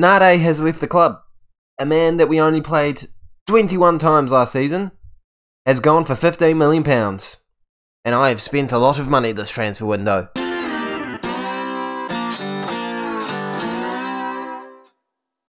Nade has left the club. A man that we only played 21 times last season has gone for 15 million pounds. And I have spent a lot of money this transfer window.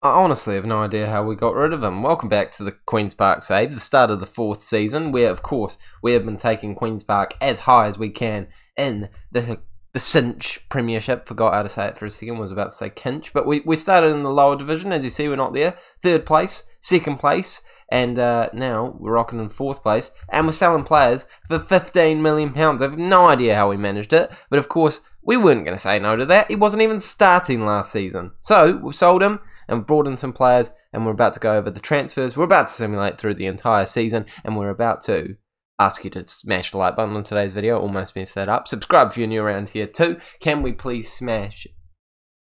I honestly have no idea how we got rid of him. Welcome back to the Queen's Park save, the start of the fourth season, where of course we have been taking Queen's Park as high as we can in the the cinch premiership. Forgot how to say it for a second. Was about to say kinch, but we we started in the lower division. As you see, we're not there. Third place, second place, and uh, now we're rocking in fourth place, and we're selling players for fifteen million pounds. I have no idea how we managed it, but of course we weren't going to say no to that. He wasn't even starting last season, so we've sold him and brought in some players, and we're about to go over the transfers. We're about to simulate through the entire season, and we're about to ask you to smash the like button on today's video. Almost messed that up. Subscribe if you're new around here too. Can we please smash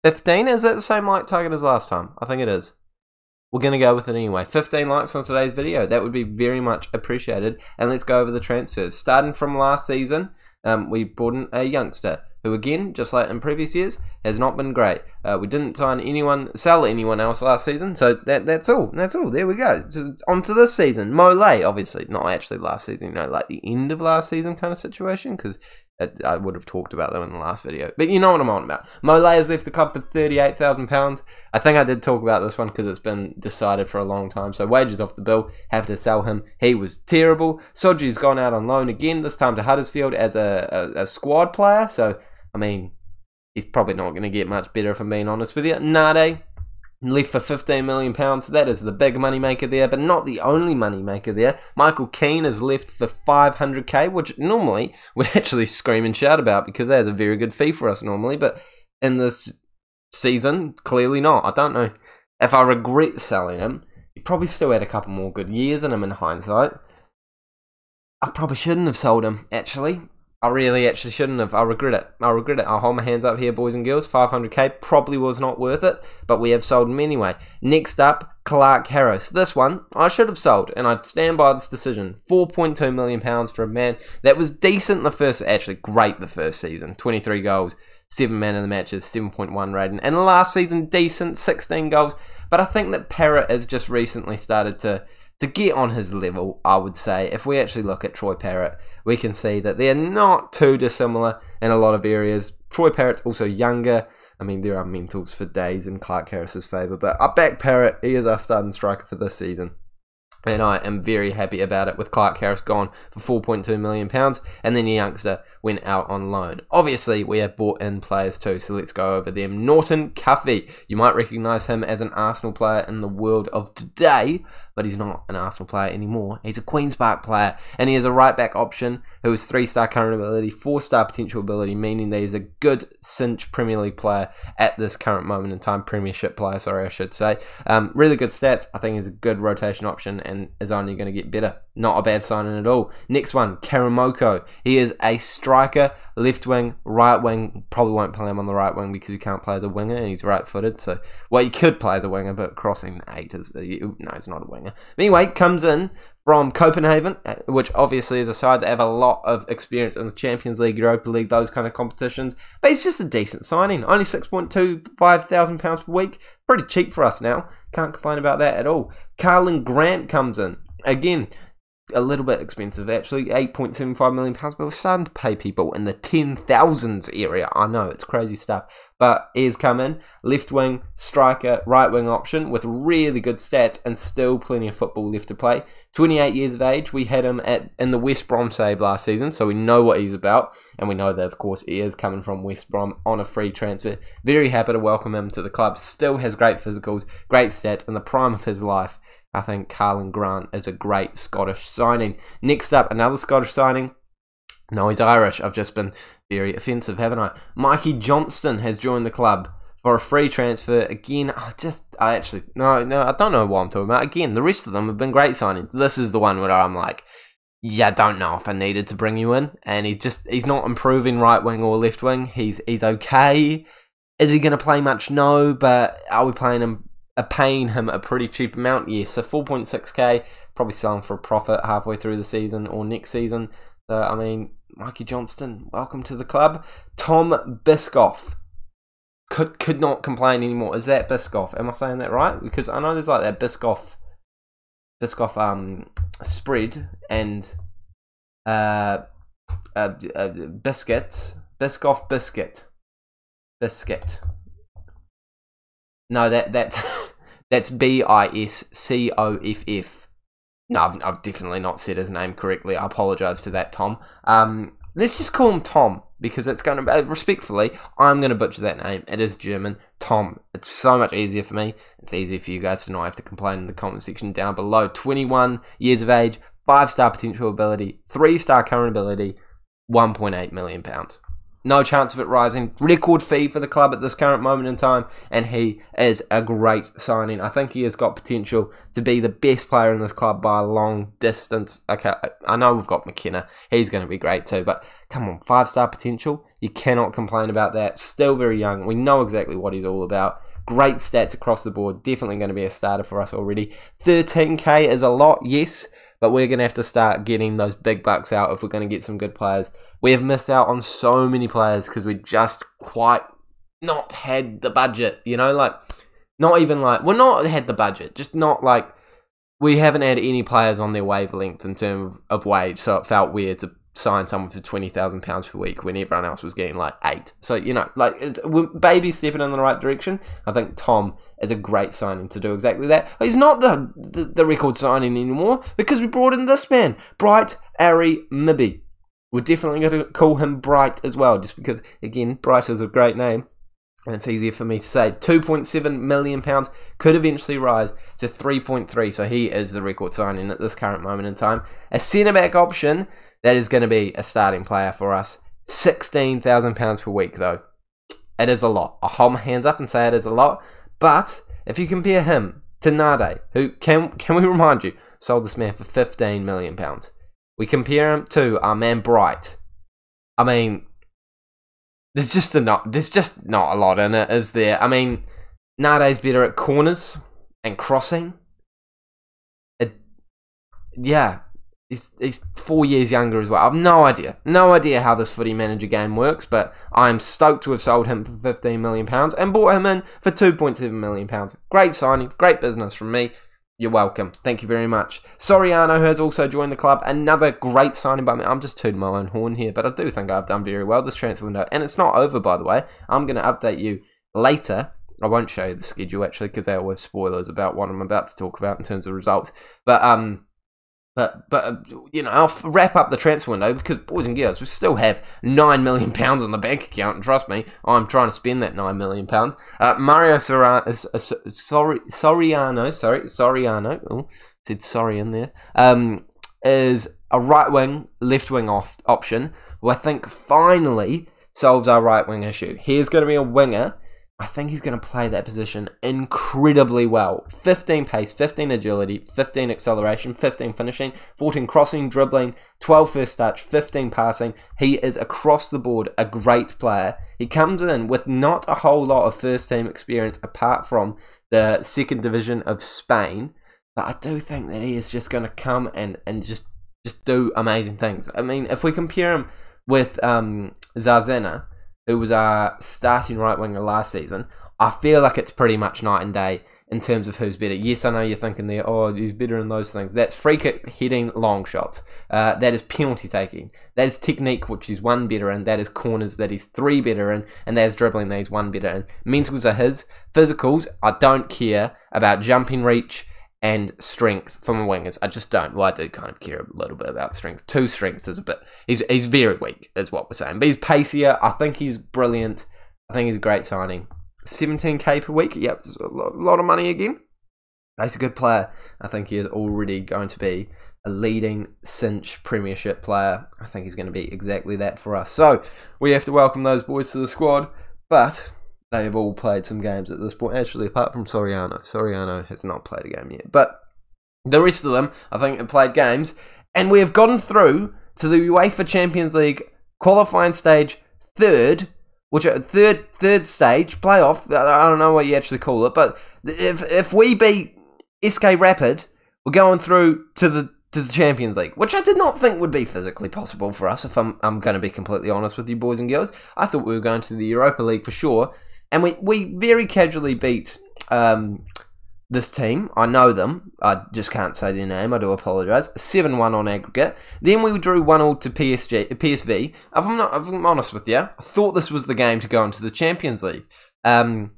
15? Is that the same like target as last time? I think it is. We're going to go with it anyway. 15 likes on today's video. That would be very much appreciated. And let's go over the transfers. Starting from last season, um, we brought in a youngster who again, just like in previous years, has not been great. Uh, we didn't sign anyone, sell anyone else last season, so that that's all. That's all. There we go. On to this season. Mole, obviously, not actually last season, you know, like the end of last season kind of situation, because I would have talked about them in the last video. But you know what I'm on about. Mole has left the club for £38,000. I think I did talk about this one because it's been decided for a long time. So wages off the bill. Happy to sell him. He was terrible. Sodji's gone out on loan again, this time to Huddersfield as a, a, a squad player. So, I mean, he's probably not going to get much better if I'm being honest with you. Nade left for 15 million pounds. That is the big money maker there, but not the only money maker there. Michael Keane has left for 500k, which normally we'd actually scream and shout about because that is a very good fee for us normally, but in this season, clearly not. I don't know if I regret selling him. He probably still had a couple more good years in him in hindsight. I probably shouldn't have sold him, actually. I really actually shouldn't have. I regret it. I regret it. I'll hold my hands up here, boys and girls. 500k probably was not worth it, but we have sold him anyway. Next up, Clark Harris. This one I should have sold, and I'd stand by this decision. 4.2 million pounds for a man that was decent the first, actually great the first season. 23 goals, seven man in the matches, 7.1 rating, and last season decent, 16 goals. But I think that Parrott has just recently started to to get on his level, I would say, if we actually look at Troy Parrott, we can see that they're not too dissimilar in a lot of areas. Troy Parrott's also younger. I mean, there are mentals for days in Clark Harris's favour, but I back Parrott. He is our starting striker for this season and I am very happy about it with Clark Harris gone for 4.2 million pounds and then the youngster went out on loan. Obviously, we have bought in players too, so let's go over them. Norton Cuffy, you might recognise him as an Arsenal player in the world of today, but he's not an Arsenal player anymore. He's a Queen's Park player, and he is a right back option who is three star current ability, four star potential ability, meaning that he's a good cinch Premier League player at this current moment in time. Premiership player, sorry, I should say. Um, really good stats. I think he's a good rotation option and is only going to get better. Not a bad signing at all. Next one, Karamoko. He is a striker, left wing, right wing. Probably won't play him on the right wing because he can't play as a winger and he's right footed. So, well, he could play as a winger, but crossing eight is. Uh, no, he's not a winger. But anyway, comes in from Copenhagen, uh, which obviously is a side that have a lot of experience in the Champions League, Europa League, those kind of competitions. But it's just a decent signing. Only £6.25,000 per week. Pretty cheap for us now. Can't complain about that at all. Karlan Grant comes in. Again, a little bit expensive actually, £8.75 million, but we're starting to pay people in the 10,000s area. I know, it's crazy stuff. But he's come in, left wing, striker, right wing option with really good stats and still plenty of football left to play. 28 years of age, we had him at in the West Brom save last season, so we know what he's about. And we know that, of course, he is coming from West Brom on a free transfer. Very happy to welcome him to the club. Still has great physicals, great stats, in the prime of his life I think Karlan Grant is a great Scottish signing. Next up, another Scottish signing. No, he's Irish. I've just been very offensive, haven't I? Mikey Johnston has joined the club for a free transfer. Again, I just, I actually, no, no, I don't know what I'm talking about. Again, the rest of them have been great signings. This is the one where I'm like, yeah, I don't know if I needed to bring you in. And he's just, he's not improving right wing or left wing. He's, he's okay. Is he going to play much? No, but are we playing him are paying him a pretty cheap amount. Yes, so 4.6k, probably selling for a profit halfway through the season or next season. So, I mean, Mikey Johnston, welcome to the club. Tom Biscoff. could could not complain anymore. Is that Biscoff? Am I saying that right? Because I know there's like that Biscoff, Biscoff um spread and uh, uh, uh biscuits, Biscoff biscuit, biscuit. No, that that that's B I S C O F F. No, I've, I've definitely not said his name correctly. I apologize for that, Tom. Um, let's just call him Tom because it's going to, uh, respectfully, I'm going to butcher that name. It is German. Tom. It's so much easier for me. It's easier for you guys to not have to complain in the comment section down below. 21 years of age, 5 star potential ability, 3 star current ability, 1.8 million pounds no chance of it rising. Record fee for the club at this current moment in time, and he is a great signing. I think he has got potential to be the best player in this club by a long distance. Okay, I know we've got McKenna, he's going to be great too, but come on, five star potential. You cannot complain about that. Still very young. We know exactly what he's all about. Great stats across the board. Definitely going to be a starter for us already. 13k is a lot, yes but we're going to have to start getting those big bucks out if we're going to get some good players. We have missed out on so many players because we just quite not had the budget, you know, like not even like we're not had the budget, just not like we haven't had any players on their wavelength in terms of, of wage, so it felt weird to sign someone for twenty thousand pounds per week when everyone else was getting like eight. So you know, like it's baby stepping in the right direction. I think Tom is a great signing to do exactly that. He's not the the, the record signing anymore because we brought in this man, Bright Ari Mibby. We're definitely going to call him Bright as well, just because again, Bright is a great name. And it's easier for me to say. £2.7 million could eventually rise to 3.3. So he is the record signing at this current moment in time. A centre back option that is going to be a starting player for us. £16,000 per week, though. It is a lot. I'll hold my hands up and say it is a lot. But if you compare him to Nade, who, can, can we remind you, sold this man for £15 million. We compare him to our man Bright. I mean, there's just a not, there's just not a lot in it, is there? I mean, Nade's better at corners and crossing. It, yeah, He's, he's four years younger as well. I've no idea. No idea how this footy manager game works, but I'm stoked to have sold him for £15 million and bought him in for £2.7 million. Great signing, great business from me. You're welcome. Thank you very much. Soriano has also joined the club. Another great signing by me. I'm just tooting my own horn here, but I do think I've done very well this transfer window. And it's not over, by the way. I'm going to update you later. I won't show you the schedule, actually, because they always spoilers about what I'm about to talk about in terms of results. But, um, but but uh, you know, I'll wrap up the transfer window because boys and girls, we still have nine million pounds on the bank account, and trust me, I'm trying to spend that nine million pounds. Uh, Mario Soriano, uh, sorry, Soriano, sorry, Soriano, oh, said sorry in there, um, is a right wing, left wing off option. Who I think finally solves our right wing issue. He's going to be a winger I think he's going to play that position incredibly well. 15 pace, 15 agility, 15 acceleration, 15 finishing, 14 crossing, dribbling, 12 first touch, 15 passing. He is across the board a great player. He comes in with not a whole lot of first team experience apart from the second division of Spain, but I do think that he is just going to come and, and just just do amazing things. I mean, if we compare him with um, Zazena, who was our starting right winger last season, I feel like it's pretty much night and day in terms of who's better. Yes, I know you're thinking there, oh, who's better in those things. That's free kick heading, long shots. Uh, that is penalty taking. That is technique, which is one better in. That is corners, that is three better in. And that is dribbling, that is one better in. Mentals are his. Physicals, I don't care about jumping reach and strength from wingers. I just don't. Well, I do kind of care a little bit about strength. Two strengths is a bit. He's he's very weak, is what we're saying. But he's pacier. I think he's brilliant. I think he's a great signing. 17k per week. Yep, a lot of money again. He's a good player. I think he is already going to be a leading cinch premiership player. I think he's going to be exactly that for us. So we have to welcome those boys to the squad. But they have all played some games at this point. Actually, apart from Soriano, Soriano has not played a game yet. But the rest of them, I think, have played games, and we have gotten through to the UEFA Champions League qualifying stage third, which third third stage playoff. I don't know what you actually call it, but if if we beat SK Rapid, we're going through to the to the Champions League, which I did not think would be physically possible for us. If I'm I'm going to be completely honest with you, boys and girls, I thought we were going to the Europa League for sure and we we very casually beat um, this team. I know them. I just can't say their name. I do apologise. Seven one on aggregate. Then we drew one all to PSG, PSV. If I'm not, if I'm honest with you, I thought this was the game to go into the Champions League. Um,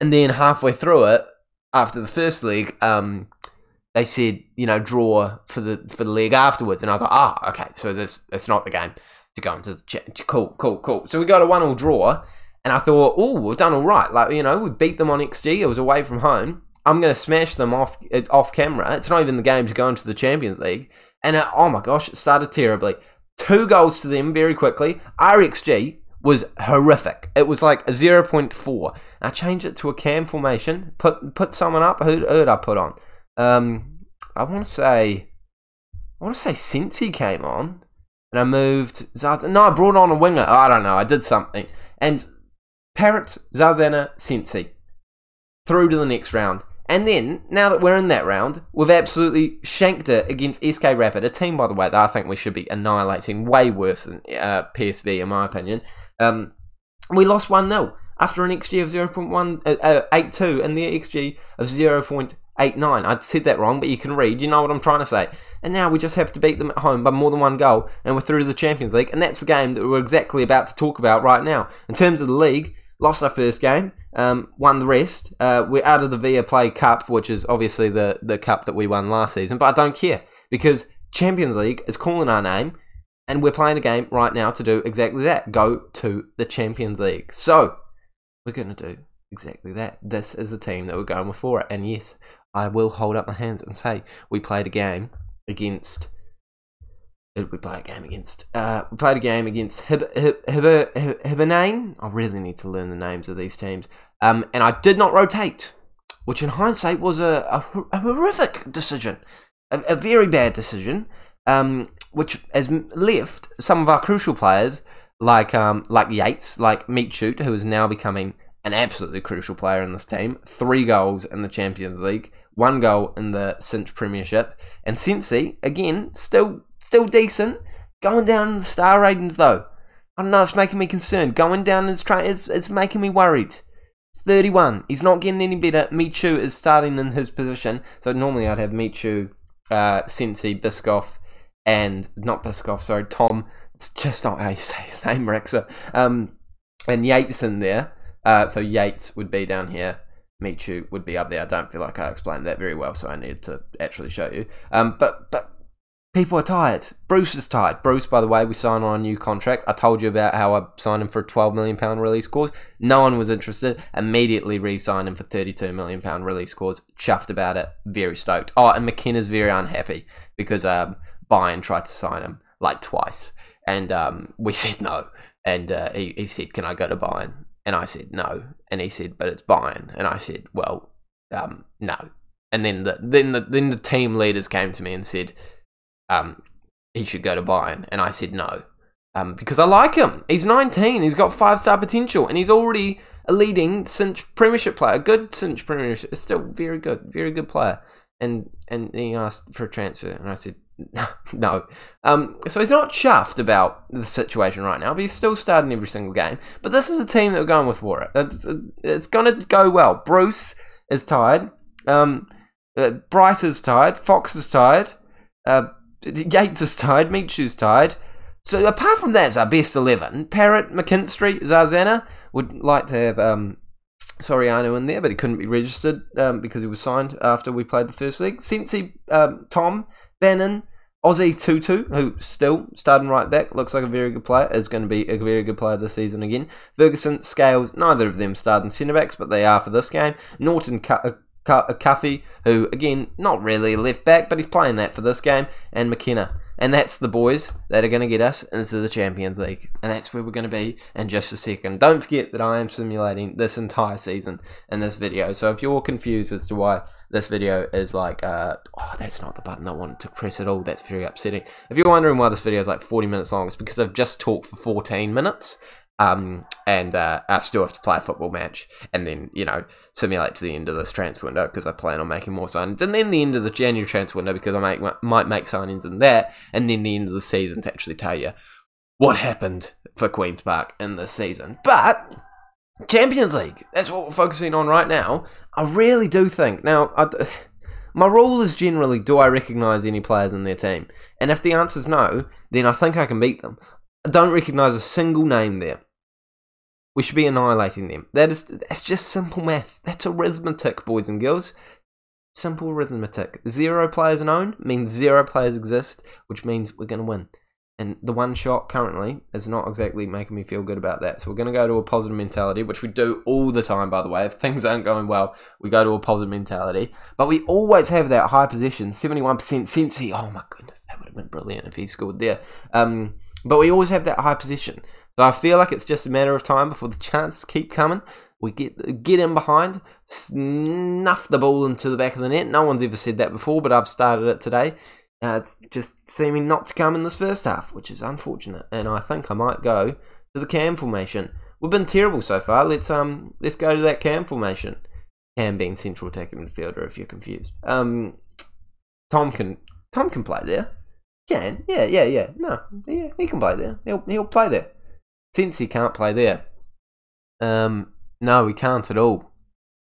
and then halfway through it, after the first league, um, they said, you know, draw for the for the league afterwards, and I was like, ah, okay, so this it's not the game to go into the ch- cool, cool, cool. So we got a one all draw, and I thought, oh, we've done all right. Like you know, we beat them on XG. It was away from home. I'm going to smash them off off camera. It's not even the game to go into the Champions League. And it, oh my gosh, it started terribly. Two goals to them very quickly. RXG was horrific. It was like 0.4. I changed it to a cam formation. Put put someone up. Who, did I put on? Um, I want to say, I want to say Cincy came on, and I moved. No, I brought on a winger. I don't know. I did something. And Parrott, Zazana, Cincy through to the next round. And then, now that we're in that round, we've absolutely shanked it against SK Rapid, a team, by the way, that I think we should be annihilating, way worse than uh, PSV, in my opinion. Um, we lost 1 0 after an XG of 0.182 uh, uh, and the XG of 0.89. I said that wrong, but you can read, you know what I'm trying to say. And now we just have to beat them at home by more than one goal, and we're through to the Champions League, and that's the game that we're exactly about to talk about right now. In terms of the league, lost our first game, um, won the rest. Uh, we're out of the Viaplay Cup, which is obviously the, the cup that we won last season, but I don't care because Champions League is calling our name, and we're playing a game right now to do exactly that go to the Champions League. So, we're going to do exactly that. This is the team that we're going with for it, and yes, I will hold up my hands and say we played a game against who did we play a game against? Uh, we played a game against Hib- Hib- Hib- Hibernian. I really need to learn the names of these teams. Um, and I did not rotate, which in hindsight was a, a, a horrific decision, a, a, very bad decision, um, which has left some of our crucial players like um, like Yates, like Meat who is now becoming an absolutely crucial player in this team. Three goals in the Champions League, one goal in the Cinch Premiership, and Cincy again still still decent. Going down in the star ratings though. I don't know, it's making me concerned. Going down in his train, it's, it's making me worried. It's 31. He's not getting any better. Michu is starting in his position. So normally I'd have Michu, uh, Cincy, Biscoff, and not Biscoff, sorry, Tom. It's just not how you say his name, Rexa. Um, and Yates in there. Uh, so Yates would be down here. Michu would be up there. I don't feel like I explained that very well, so I needed to actually show you. Um, but but People are tired. Bruce is tired. Bruce, by the way, we signed on a new contract. I told you about how I signed him for a £12 million release clause. No one was interested. Immediately re signed him for £32 million release clause. Chuffed about it. Very stoked. Oh, and McKenna's very unhappy because um, Bayern tried to sign him like twice. And um, we said no. And uh, he, he said, Can I go to Bayern? And I said, No. And he said, But it's Bayern. And I said, Well, um, no. And then the, then, the, then the team leaders came to me and said, um, he should go to Bayern. And I said no. Um, because I like him. He's 19. He's got five star potential, and he's already a leading Cinch Premiership player. A good Cinch Premiership. Still very good, very good player. And and he asked for a transfer, and I said no. Um, so he's not chuffed about the situation right now, but he's still starting every single game. But this is the team that we're going with for it. It's, it's going to go well. Bruce is tired. Um, uh, Bright is tired. Fox is tired. Uh, Yates is tired, Michu's tired. So apart from that, it's our best 11. Parrott, McKinstry, Zarzana would like to have um, Soriano in there, but he couldn't be registered um, because he was signed after we played the first league. Cincy, um, Tom, Bannon, Osei-Tutu, who still starting right back, looks like a very good player, is going to be a very good player this season again. Ferguson, Scales, neither of them starting centre backs, but they are for this game. Norton, Cuffy, who again not really left back, but he's playing that for this game, and McKenna. And that's the boys that are going to get us into the Champions League. And that's where we're going to be in just a second. Don't forget that I am simulating this entire season in this video. So if you're confused as to why this video is like, uh, oh, that's not the button I wanted to press at all. That's very upsetting. If you're wondering why this video is like 40 minutes long, it's because I've just talked for 14 minutes um, and uh, I still have to play a football match, and then you know simulate to the end of this transfer window because I plan on making more signings, and then the end of the January transfer window because I make, might make signings in that, and then the end of the season to actually tell you what happened for Queens Park in this season. But Champions League. That's what we're focusing on right now. I really do think. Now, I, my rule is generally do I recognise any players in their team? And if the answer is no, then I think I can beat them. I don't recognise a single name there. We should be annihilating them. That is that's just simple maths. That's arithmetic, boys and girls. Simple arithmetic. Zero players known means zero players exist, which means we're going to win. And the one shot currently is not exactly making me feel good about that. So we're going to go to a positive mentality, which we do all the time, by the way. If things aren't going well, we go to a positive mentality. But we always have that high position, 71% Cincy. Oh my goodness, that would have been brilliant if he scored there. Um, but we always have that high position. So I feel like it's just a matter of time before the chances keep coming. We get get in behind, snuff the ball into the back of the net. No one's ever said that before, but I've started it today. Uh, it's just seeming not to come in this first half, which is unfortunate. And I think I might go to the cam formation. We've been terrible so far. Let's um let's go to that cam formation. Cam being central attacking midfielder, if you're confused. Um, Tom can Tom can play there. Can yeah yeah yeah no yeah he can play there. He'll he'll play there. Since he can't play there, um no he can't at all.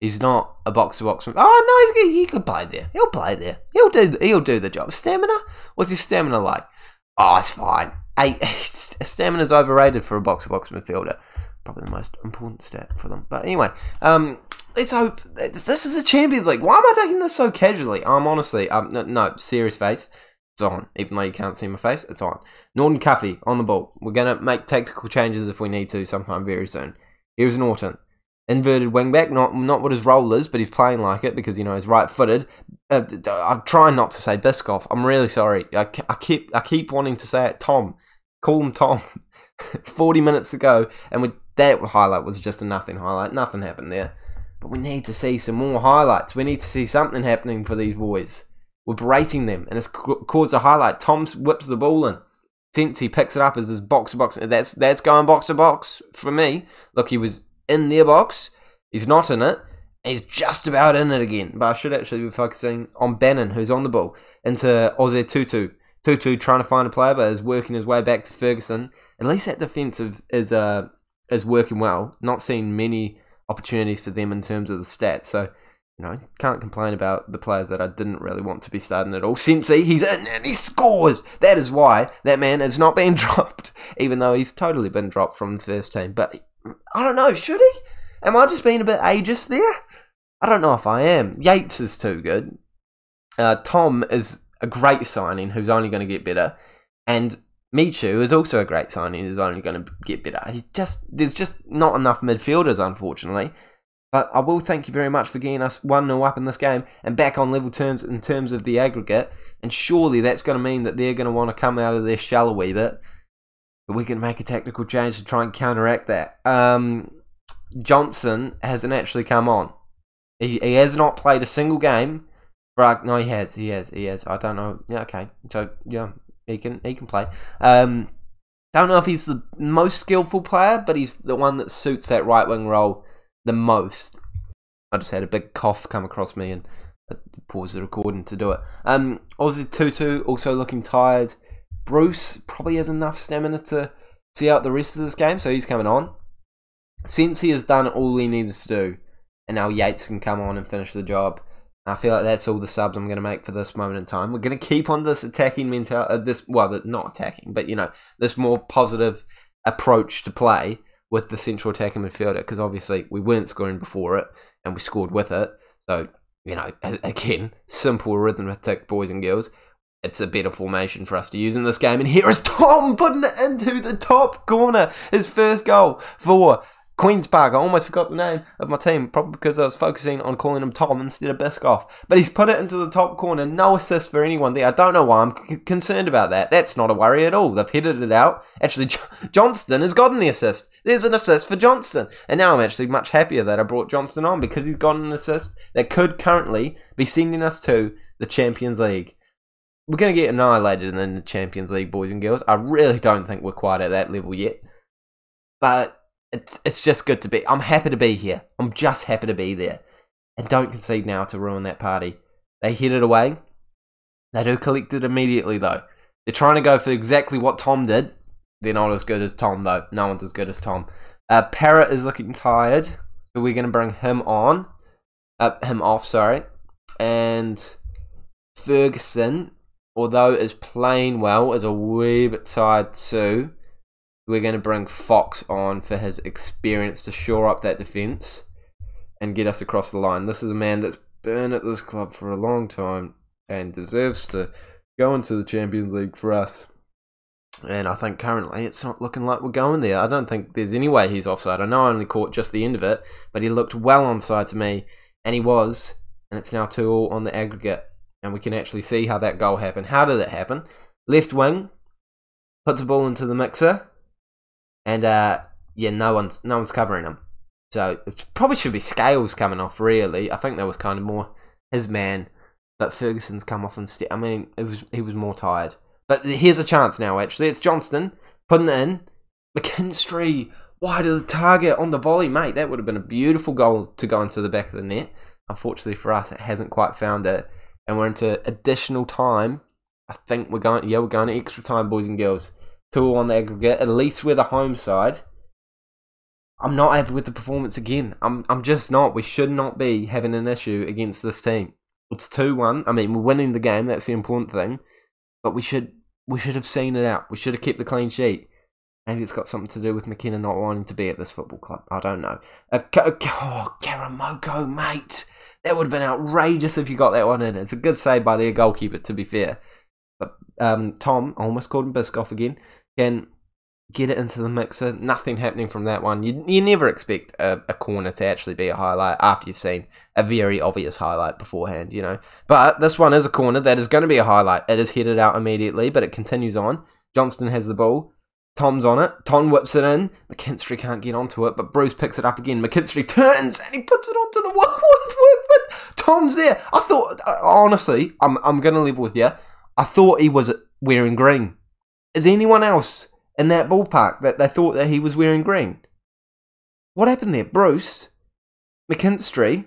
He's not a box to box. Oh no, he's, he could play there. He'll play there. He'll do. He'll do the job. Stamina. What's his stamina like? Oh, it's fine. Eight. Stamina's overrated for a box to box midfielder. Probably the most important stat for them. But anyway, um, let's hope this is the Champions League. Why am I taking this so casually? I'm honestly, um, no, no serious face. It's on. Even though you can't see my face, it's on. Norton Cuffy on the ball. We're gonna make tactical changes if we need to sometime very soon. Here's Norton inverted wingback, not not what his role is, but he's playing like it because you know he's right-footed. Uh, I'm trying not to say Biscoff. I'm really sorry. I, I keep I keep wanting to say it. Tom, call him Tom. Forty minutes ago, and with that highlight was just a nothing highlight. Nothing happened there. But we need to see some more highlights. We need to see something happening for these boys. We're berating them, and it's caused a highlight. Toms whips the ball in. Since he picks it up as his box to box. That's that's going box to box for me. Look, he was in their box. He's not in it. He's just about in it again. But I should actually be focusing on Bannon, who's on the ball, into Osei-Tutu. Tutu trying to find a player, but is working his way back to Ferguson. At least that defensive is uh is working well. Not seeing many opportunities for them in terms of the stats. So, you know, can't complain about the players that I didn't really want to be starting at all. Cincy, he's in and he scores. That is why that man is not being dropped, even though he's totally been dropped from the first team. But I don't know, should he? Am I just being a bit ageist there? I don't know if I am. Yates is too good. Uh, Tom is a great signing who's only going to get better. And Michu is also a great signing who's only going to get better. He's just There's just not enough midfielders, unfortunately. But I will thank you very much for getting us 1 0 up in this game and back on level terms in terms of the aggregate. And surely that's going to mean that they're going to want to come out of their shell a wee bit but we can make a tactical change to try and counteract that. Um, Johnston hasn't actually come on. He, he has not played a single game. Right? No, he has. He has. He has. I don't know. Yeah, okay. So yeah, he can he can play. Um, don't know if he's the most skillful player, but he's the one that suits that right wing role the most. I just had a big cough come across me and pause the recording to do it. Um, Osei-Tutu also looking tired. Bruce probably has enough stamina to see out the rest of this game, so he's coming on. Since he has done all he needed to do, and now Yates can come on and finish the job. I feel like that's all the subs I'm going to make for this moment in time. We're going to keep on this attacking mentality, uh, this well, not attacking, but you know, this more positive approach to play with the central attacking midfielder because obviously we weren't scoring before it and we scored with it. So you know, again, simple arithmetic, boys and girls it's a better formation for us to use in this game. And here is Tom putting it into the top corner. His first goal for Queen's Park. I almost forgot the name of my team, probably because I was focusing on calling him Tom instead of Biscoff. But he's put it into the top corner. No assist for anyone there. I don't know why I'm concerned about that. That's not a worry at all. They've headed it out. Actually, Johnston has gotten the assist. There's an assist for Johnston. And now I'm actually much happier that I brought Johnston on because he's got an assist that could currently be sending us to the Champions League we're going to get annihilated in the Champions League, boys and girls. I really don't think we're quite at that level yet. But it's, it's just good to be. I'm happy to be here. I'm just happy to be there. And don't concede now to ruin that party. They it away. They do collect it immediately, though. They're trying to go for exactly what Tom did. They're not as good as Tom, though. No one's as good as Tom. Uh, Parrott is looking tired, so we're going to bring him on. Uh, him off, sorry. And Ferguson, although is playing well, is a wee bit tired too. We're going to bring Fox on for his experience to shore up that defence and get us across the line. This is a man that's been at this club for a long time and deserves to go into the Champions League for us. And I think currently it's not looking like we're going there. I don't think there's any way he's offside. I know I only caught just the end of it, but he looked well onside to me, and he was. And it's now 2 all on the aggregate. And we can actually see how that goal happened. How did it happen? Left wing puts the ball into the mixer, and uh, yeah, no one's no one's covering him. So it probably should be Scales coming off. Really, I think that was kind of more his man, but Ferguson's come off instead. I mean, it was he was more tired. But here's a chance now, actually. It's Johnston putting it in. McKinstry wide of the target on the volley, mate. That would have been a beautiful goal to go into the back of the net. Unfortunately for us, it hasn't quite found it. And we're into additional time. I think we're going, yeah, we're going to extra time, boys and girls. Two on the aggregate. At least we're the home side. I'm not happy with the performance again. I'm, I'm just not. We should not be having an issue against this team. It's 2 1. I mean, we're winning the game. That's the important thing. But we should we should have seen it out. We should have kept the clean sheet. Maybe it's got something to do with McKenna not wanting to be at this football club. I don't know. Oh, Karamoko, mate. That would have been outrageous if you got that one in. It's a good save by their goalkeeper, to be fair. But um, Tom, I almost called him Biscoff again, can get it into the mixer. Nothing happening from that one. You, you never expect a, a, corner to actually be a highlight after you've seen a very obvious highlight beforehand, you know. But this one is a corner that is going to be a highlight. It is headed out immediately, but it continues on. Johnston has the ball. Tom's on it. Tom whips it in. McKinstry can't get onto it, but Bruce picks it up again. McKinstry turns and he puts it onto the wall. Tom's there. I thought, uh, honestly, I'm, I'm going to live with you. I thought he was wearing green. Is anyone else in that ballpark that they thought that he was wearing green. What happened there? Bruce McKinstry?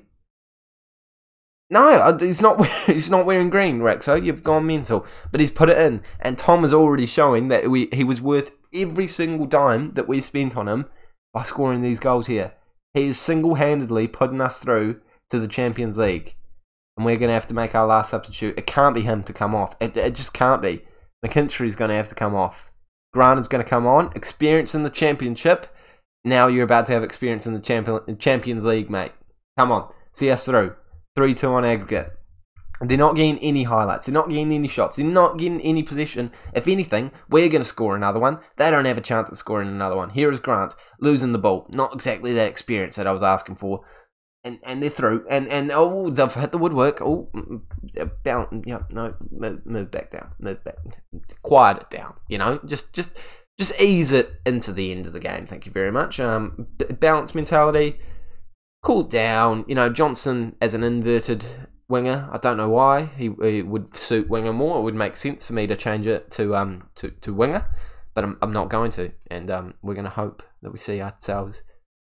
No, he's not. He's not wearing green, Rexo. You've gone mental. But he's put it in, and Tom is already showing that we he was worth every single dime that we spent on him by scoring these goals here. He is single-handedly putting us through to the Champions League, and we're going to have to make our last substitute. It can't be him to come off. It, it just can't be. McKinstry's going to have to come off. Grant is going to come on. Experience in the championship. Now you're about to have experience in the champion, Champions League, mate. Come on. See us through. 3 2 on aggregate. They're not getting any highlights. They're not getting any shots. They're not getting any position. If anything, we're going to score another one. They don't have a chance at scoring another one. Here is Grant losing the ball. Not exactly that experience that I was asking for and and they're through, and and oh, they've hit the woodwork. Oh, mm, mm, bounce, yeah, no, move, move back down, move back, quiet it down. You know, just just just ease it into the end of the game. Thank you very much. Um, balance mentality, cool down. You know, Johnston as an inverted winger. I don't know why he, he, would suit winger more. It would make sense for me to change it to um to, to winger, but I'm I'm not going to, and um we're going to hope that we see ourselves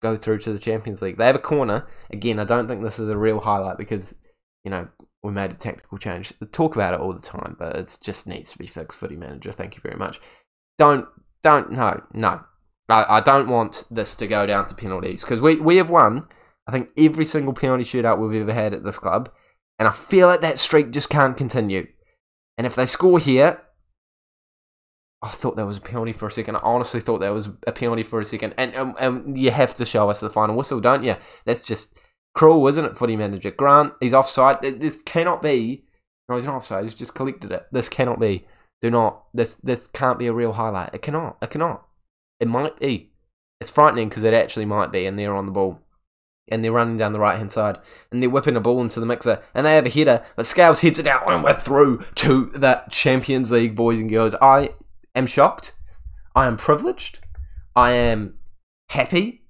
go through to the Champions League. They have a corner. Again, I don't think this is a real highlight because, you know, we made a technical change. Talk about it all the time, but it just needs to be fixed, footy manager. Thank you very much. Don't, don't, no, no. I, I don't want this to go down to penalties because we, we have won, I think, every single penalty shootout we've ever had at this club. And I feel like that streak just can't continue. And if they score here, I thought that was a penalty for a second. I honestly thought that was a penalty for a second. And, and, and you have to show us the final whistle, don't you? That's just cruel, isn't it, footy manager? Grant, he's offside. This cannot be. No, he's not offside. He's just collected it. This cannot be. Do not. This this can't be a real highlight. It cannot. It cannot. It might be. It's frightening because it actually might be, and they're on the ball. And they're running down the right hand side. And they're whipping a ball into the mixer. And they have a header. But Scales heads it out. And we're through to the Champions League, boys and girls. I am shocked. I am privileged. I am happy,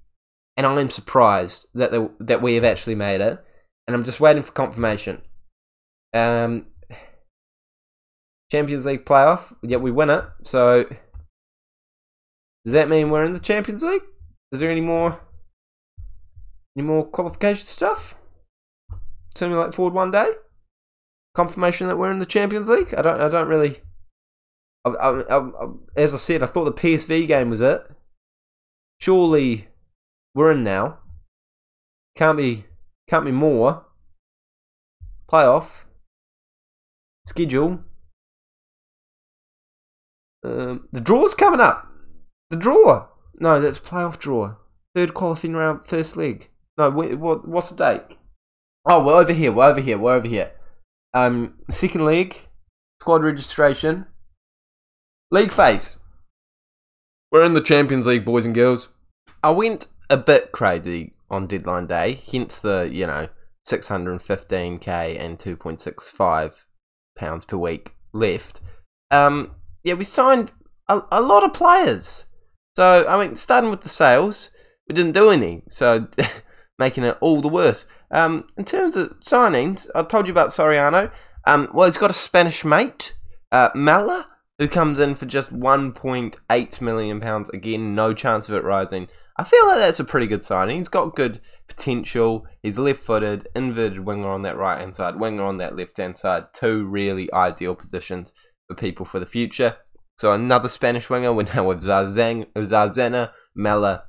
and I am surprised that the, that we have actually made it. And I'm just waiting for confirmation. Um, Champions League playoff. Yeah, we win it. So does that mean we're in the Champions League? Is there any more any more qualification stuff? Something like forward one day. Confirmation that we're in the Champions League. I don't. I don't really. I, I, I, as I said, I thought the PSV game was it. Surely we're in now. Can't be can't be more. Playoff. Schedule. Um, the draw's coming up. The draw. No, that's playoff draw. Third qualifying round, first leg. No, what, what's the date? Oh, we're over here. We're over here. We're over here. Um, second league, squad registration, league phase. We're in the Champions League, boys and girls. I went a bit crazy on deadline day, hence the you know 615k and 2.65 pounds per week left. Um, yeah, we signed a, a lot of players. So I mean, starting with the sales, we didn't do any, so making it all the worse. Um, in terms of signings, I told you about Soriano. Um, well, he's got a Spanish mate, uh, Mala, who comes in for just 1.8 million pounds. Again, no chance of it rising. I feel like that's a pretty good signing. He's got good potential. He's left-footed, inverted winger on that right-hand side, winger on that left-hand side. Two really ideal positions for people for the future. So another Spanish winger. We're now with Zarzeng, Zarzena, Mela,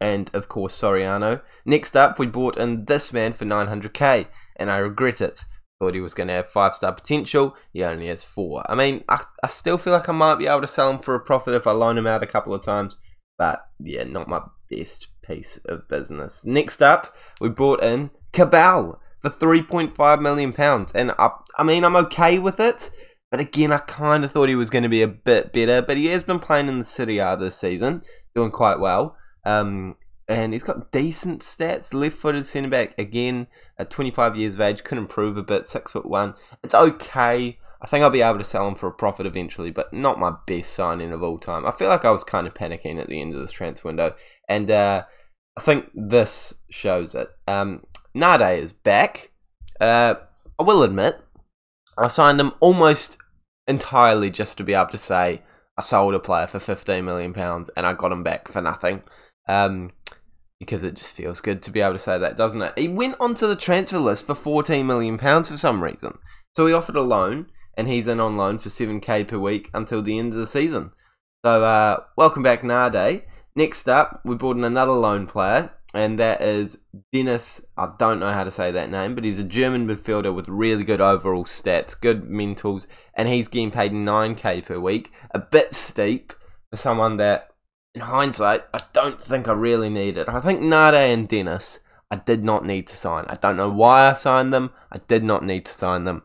and of course Soriano. Next up, we bought in this man for 900k, and I regret it. Thought he was going to have five star potential. He only has four. I mean, I, I still feel like I might be able to sell him for a profit if I loan him out a couple of times. But yeah, not my best piece of business. Next up, we brought in Cabal for 3.5 million pounds, and I, I mean, I'm okay with it. But again, I kind of thought he was going to be a bit better. But he has been playing in the Serie A this season, doing quite well. Um, and he's got decent stats. Left-footed centre back again, at 25 years of age, could improve a bit. Six foot one. It's okay. I think I'll be able to sell him for a profit eventually, but not my best signing of all time. I feel like I was kind of panicking at the end of this transfer window, and uh, I think this shows it. Um, Nade is back. Uh, I will admit, I signed him almost entirely just to be able to say I sold a player for fifteen million pounds and I got him back for nothing. Um, because it just feels good to be able to say that, doesn't it? He went onto the transfer list for fourteen million pounds for some reason. So he offered a loan, and he's in on loan for seven k per week until the end of the season. So uh, welcome back, Nade. Next up, we brought in another loan player, and that is Dennis. I don't know how to say that name, but he's a German midfielder with really good overall stats, good mentals, and he's getting paid 9k per week. A bit steep for someone that, in hindsight, I don't think I really need it. I think Nade and Dennis, I did not need to sign. I don't know why I signed them. I did not need to sign them,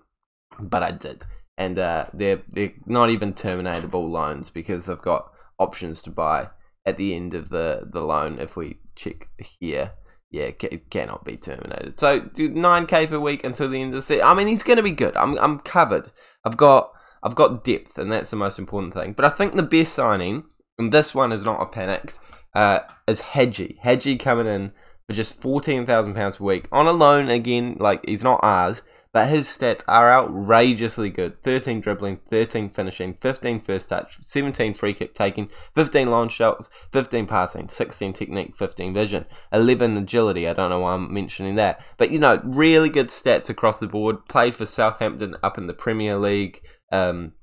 but I did. And uh, they're they're not even terminatable loans because they've got options to buy at the end of the, the loan if we check here. Yeah, it cannot be terminated. So, do 9k per week until the end of the season. I mean, he's going to be good. I'm, I'm covered. I've got I've got depth, and that's the most important thing. But I think the best signing, and this one is not a panicked, uh, is Hadji. Hadji coming in for just £14,000 per week on a loan again. Like, he's not ours but his stats are outrageously good 13 dribbling, 13 finishing, 15 first touch, 17 free kick taking, 15 long shots, 15 passing, 16 technique, 15 vision, 11 agility. I don't know why I'm mentioning that, but you know, really good stats across the board. Played for Southampton up in the Premier League. Um,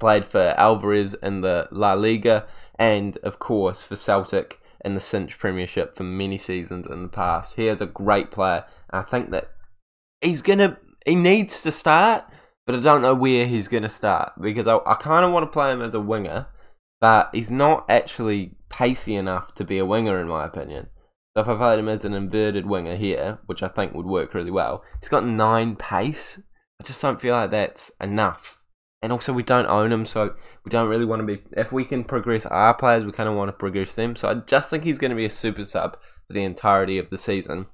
played for Alavés in the La Liga, and of course for Celtic in the Cinch Premiership for many seasons in the past. He is a great player. I think that he's gonna he needs to start, but I don't know where he's to start because I, I kind of want to play him as a winger, but he's not actually pacey enough to be a winger, in my opinion. So if I played him as an inverted winger here, which I think would work really well, he's got nine pace. I just don't feel like that's enough. And also, we don't own him, so we don't really want to be. If we can progress our players, we kind of want to progress them. So I just think he's going to be a super sub for the entirety of the season.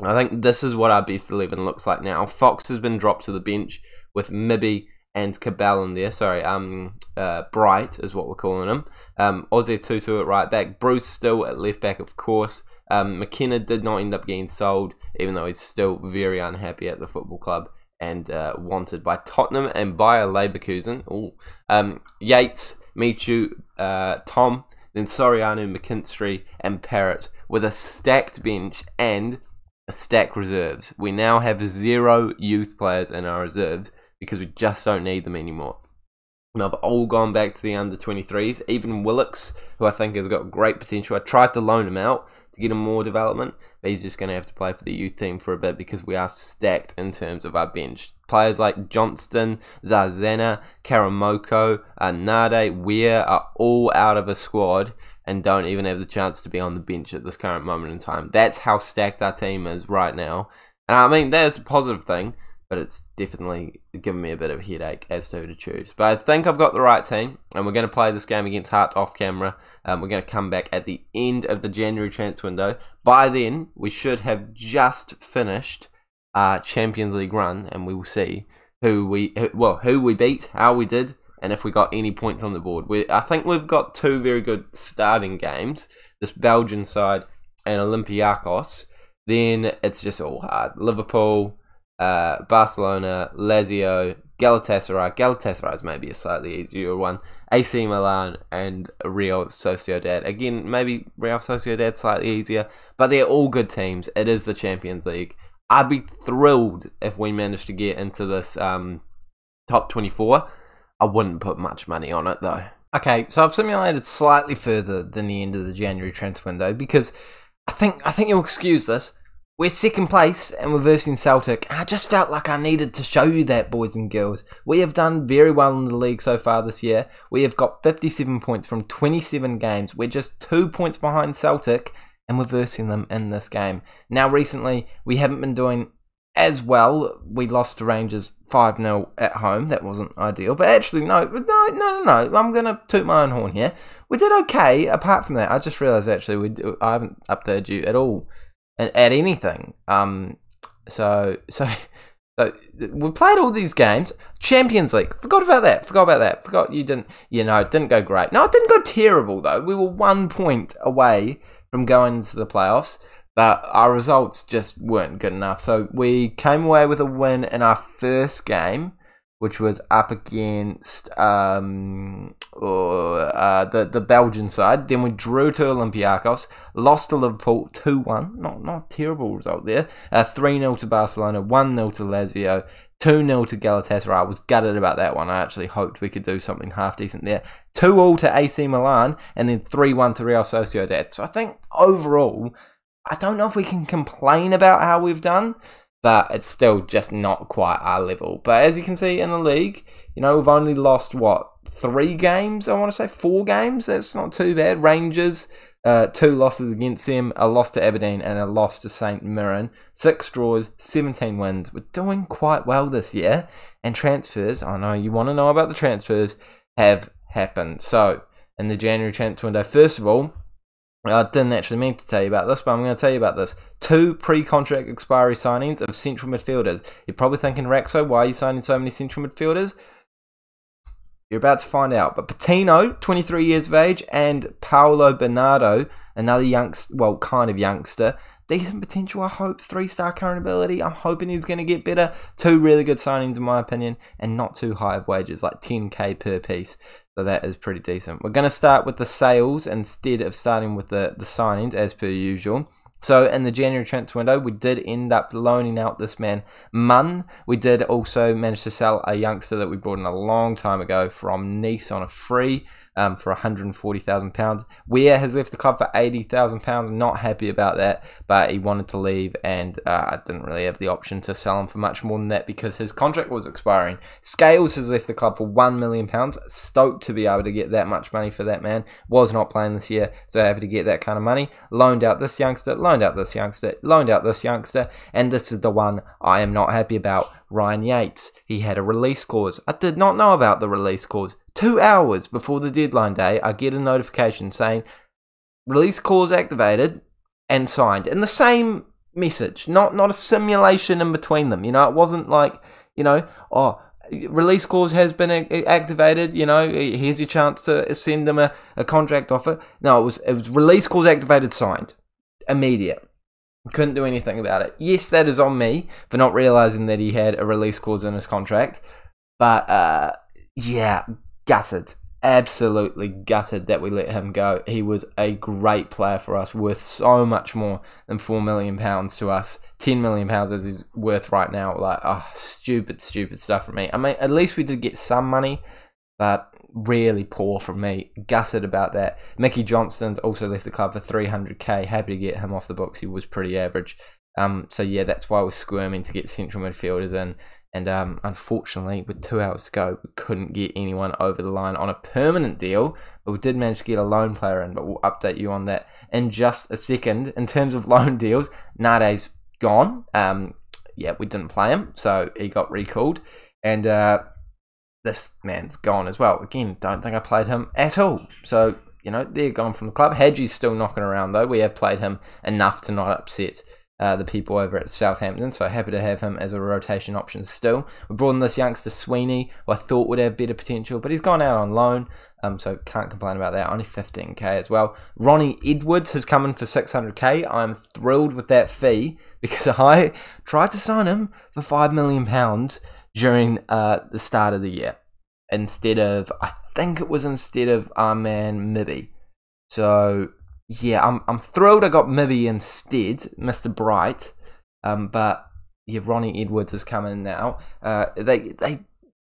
I think this is what our best 11 looks like now. Fox has been dropped to the bench with Mibby and Cabal in there. Sorry, um, uh, Bright is what we're calling him. Um, Osei-Tutu at right back. Bruce still at left back, of course. Um, McKenna did not end up getting sold, even though he's still very unhappy at the football club and uh, wanted by Tottenham and by a Leverkusen. Ooh. Um, Yates, Michu, uh, Tom, then Soriano, McKinstry, and Parrott with a stacked bench and a stack reserves. We now have zero youth players in our reserves because we just don't need them anymore. And I've all gone back to the under 23s. Even Willocks, who I think has got great potential. I tried to loan him out, to get him more development. But he's just going to have to play for the youth team for a bit because we are stacked in terms of our bench. Players like Johnston, Zazena, Karamoko, uh, Nade, Weir are all out of a squad and don't even have the chance to be on the bench at this current moment in time. That's how stacked our team is right now. And I mean, that's a positive thing but it's definitely given me a bit of a headache as to who to choose. But I think I've got the right team, and we're going to play this game against Hearts off camera. Um, we're going to come back at the end of the January transfer window. By then, we should have just finished our Champions League run, and we will see who we who, well who we beat, how we did, and if we got any points on the board. We I think we've got two very good starting games. This Belgian side and Olympiacos. Then it's just all hard. Liverpool uh, Barcelona, Lazio, Galatasaray. Galatasaray is maybe a slightly easier one. AC Milan and Real Sociedad. Again, maybe Real Sociedad slightly easier, but they're all good teams. It is the Champions League. I'd be thrilled if we managed to get into this um, top 24. I wouldn't put much money on it though. Okay, so I've simulated slightly further than the end of the January transfer window because I think I think you'll excuse this. We're second place and we're versing Celtic. I just felt like I needed to show you that, boys and girls. We have done very well in the league so far this year. We have got 57 points from 27 games. We're just two points behind Celtic and we're versing them in this game. Now, recently, we haven't been doing as well. We lost to Rangers 5 0 at home. That wasn't ideal. But actually, no, no, no, no, no. I'm going to toot my own horn here. We did okay apart from that. I just realised actually we I haven't updated you at all at anything. Um, so so so we played all these games. Champions League, forgot about that. Forgot about that. Forgot you didn't. You know, it didn't go great. No, it didn't go terrible though. We were one point away from going into the playoffs, but our results just weren't good enough. So we came away with a win in our first game which was up against um, uh, the the Belgian side. Then we drew to Olympiacos, lost to Liverpool two one. Not not terrible result there. Uh, three uh, 0 to Barcelona, one 0 to Lazio. 2 0 to Galatasaray. I was gutted about that one. I actually hoped we could do something half decent there. 2 0 to AC Milan, and then 3 1 to Real Sociedad. So I think overall, I don't know if we can complain about how we've done but it's still just not quite our level. But as you can see in the league, you know, we've only lost what three games. I want to say four games. That's not too bad. Rangers, uh, two losses against them, a loss to Aberdeen, and a loss to St Mirren. Six draws, 17 wins. We're doing quite well this year. And transfers, I know you want to know about the transfers, have happened. So, in the January transfer window, first of all, I didn't actually mean to tell you about this, but I'm going to tell you about this. Two pre-contract expiry signings of central midfielders. You're probably thinking, Racso, why are you signing so many central midfielders? You're about to find out. But Patino, 23 years of age, and Paulo Bernardo, another youngster, well, kind of youngster, decent potential, I hope. Three star current ability. I'm hoping he's going to get better. Two really good signings, in my opinion, and not too high of wages, like 10k per piece. So that is pretty decent. We're going to start with the sales instead of starting with the, the signings as per usual. So in the January transfer window, we did end up loaning out this man Munn. We did also manage to sell a youngster that we brought in a long time ago from Nice on a free um, for £140,000. Weir has left the club for £80,000. Not happy about that, but he wanted to leave and uh, I didn't really have the option to sell him for much more than that because his contract was expiring. Scales has left the club for £1 million. Stoked to be able to get that much money for that man. Was not playing this year, so happy to get that kind of money. Loaned out this youngster, loaned out this youngster, loaned out this youngster, and this is the one I am not happy about. Ryan Yates. He had a release clause. I did not know about the release clause. Two hours before the deadline day, I get a notification saying release clause activated and signed in the same message. Not not a simulation in between them. You know, it wasn't like you know, oh, release clause has been activated. You know, here's your chance to send them a, a contract offer. No, it was it was release clause activated, signed, immediate. Couldn't do anything about it. Yes, that is on me for not realizing that he had a release clause in his contract. But uh, yeah, gutted. Absolutely gutted that we let him go. He was a great player for us, worth so much more than four million pounds to us. Ten million pounds as he's worth right now. Like, oh, stupid, stupid stuff for me. I mean, at least we did get some money, but really poor from me. Gutted about that. Mickey Johnston's also left the club for 300k. Happy to get him off the books. He was pretty average. Um, so yeah, that's why we're squirming to get central midfielders in. And um, unfortunately, with two hours to go, we couldn't get anyone over the line on a permanent deal. But we did manage to get a loan player in. But we'll update you on that in just a second. In terms of loan deals, Nade's gone. Um, yeah, we didn't play him, so he got recalled. And uh, this man's gone as well. Again, don't think I played him at all. So, you know, they're gone from the club. Hadji's still knocking around, though. We have played him enough to not upset uh, the people over at Southampton. So happy to have him as a rotation option still. We brought in this youngster Sweeney, who I thought would have better potential, but he's gone out on loan. Um, so can't complain about that. Only 15k as well. Ronnie Edwards has come in for 600k. I'm thrilled with that fee because I tried to sign him for five million pounds during uh, the start of the year instead of I think it was instead of our man Mibby. So yeah, I'm I'm thrilled I got Mibby instead, Mr. Bright. Um, but yeah, Ronnie Edwards is coming now. Uh, they they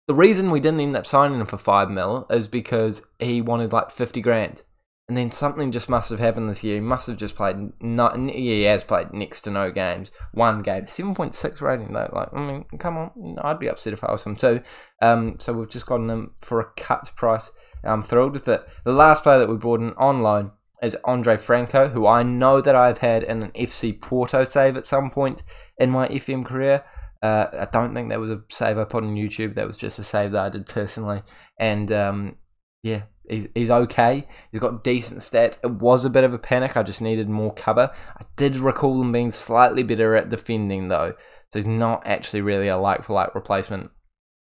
the reason we didn't end up signing him for five mil is because he wanted like fifty grand, and then something just must have happened this year. He must have just played not. Yeah, he has played next to no games. One game, seven point six rating though. Like I mean, come on, I'd be upset if I was him too. Um, so we've just gotten him for a cut price. I'm thrilled with it. The last player that we brought in is Andre Franco, who I know that I've had in an FC Porto save at some point in my FM career. Uh, I don't think that was a save I put on YouTube. That was just a save that I did personally. And um, yeah, he's, he's okay. He's got decent stats. It was a bit of a panic. I just needed more cover. I did recall him being slightly better at defending, though. So he's not actually really a like for like replacement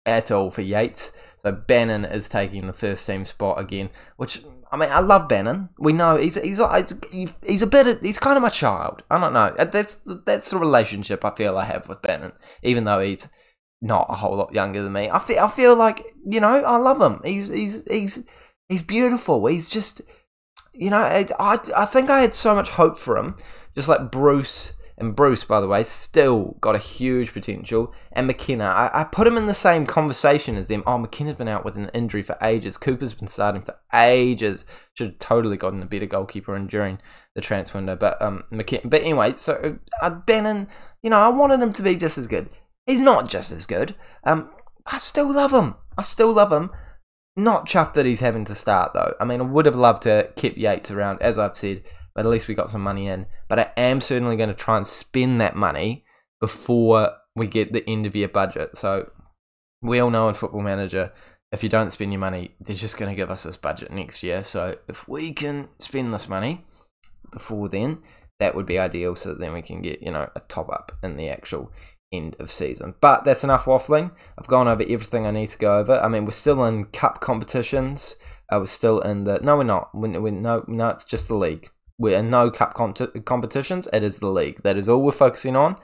at all for Yates. So Bannon is taking the first team spot again, which I mean, I love Bannon. We know he's he's he's, he's a bit of, he's kind of my child. I don't know. That's that's the relationship I feel I have with Bannon, even though he's not a whole lot younger than me. I feel I feel like you know I love him. He's he's he's he's beautiful. He's just you know I I think I had so much hope for him, just like Bruce and Bruce, by the way, still got a huge potential. And McKenna, I, I, put him in the same conversation as them. Oh, McKenna's been out with an injury for ages. Cooper's been starting for ages. Should have totally gotten a better goalkeeper in during the transfer window. But um, McKenna. But anyway, so uh, Bannon, you know, I wanted him to be just as good. He's not just as good. Um, I still love him. I still love him. Not chuffed that he's having to start though. I mean, I would have loved to keep Yates around, as I've said but at least we got some money in. But I am certainly going to try and spend that money before we get the end of year budget. So we all know in Football Manager, if you don't spend your money, they're just going to give us this budget next year. So if we can spend this money before then, that would be ideal. So that then we can get you know a top up in the actual end of season. But that's enough waffling. I've gone over everything I need to go over. I mean, we're still in cup competitions. I was still in the no, we're not. we we no, no, it's just the league we're in no cup competitions. It is the league. That is all we're focusing on.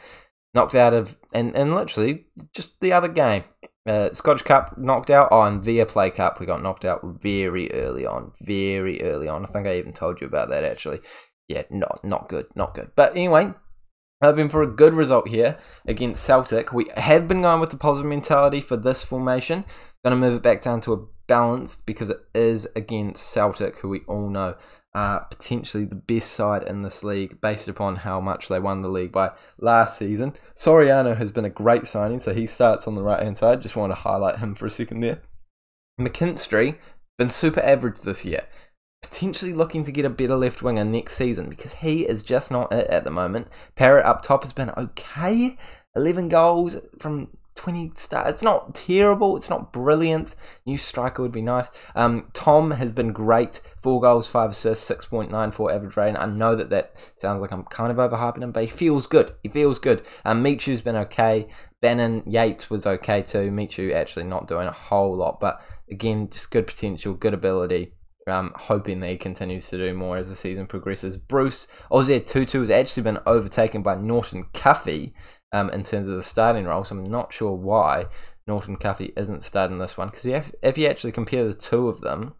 Knocked out of and and literally just the other game. Uh, Scottish Cup knocked out. Oh, and Viaplay Cup we got knocked out very early on. Very early on. I think I even told you about that actually. Yeah, not not good, not good. But anyway, hoping for a good result here against Celtic. We have been going with the positive mentality for this formation. Going to move it back down to a balanced because it is against Celtic, who we all know are potentially the best side in this league based upon how much they won the league by last season. Soriano has been a great signing, so he starts on the right hand side. Just want to highlight him for a second there. McKinstry, been super average this year. Potentially looking to get a better left winger next season because he is just not it at the moment. Parrott up top has been okay. 11 goals from 20 stars. It's not terrible. It's not brilliant. New striker would be nice. Um, Tom has been great. Four goals, five assists, 6.94 average rating. I know that that sounds like I'm kind of overhyping him, but he feels good. He feels good. Um, Michu's been okay. Bannon Yates was okay too. Michu actually not doing a whole lot, but again, just good potential, good ability. Um, hoping that he continues to do more as the season progresses. Bruce Osei-Tutu has actually been overtaken by Norton Cuffy um, in terms of the starting role. So I'm not sure why Norton Cuffy isn't starting this one because if, if you actually compare the two of them,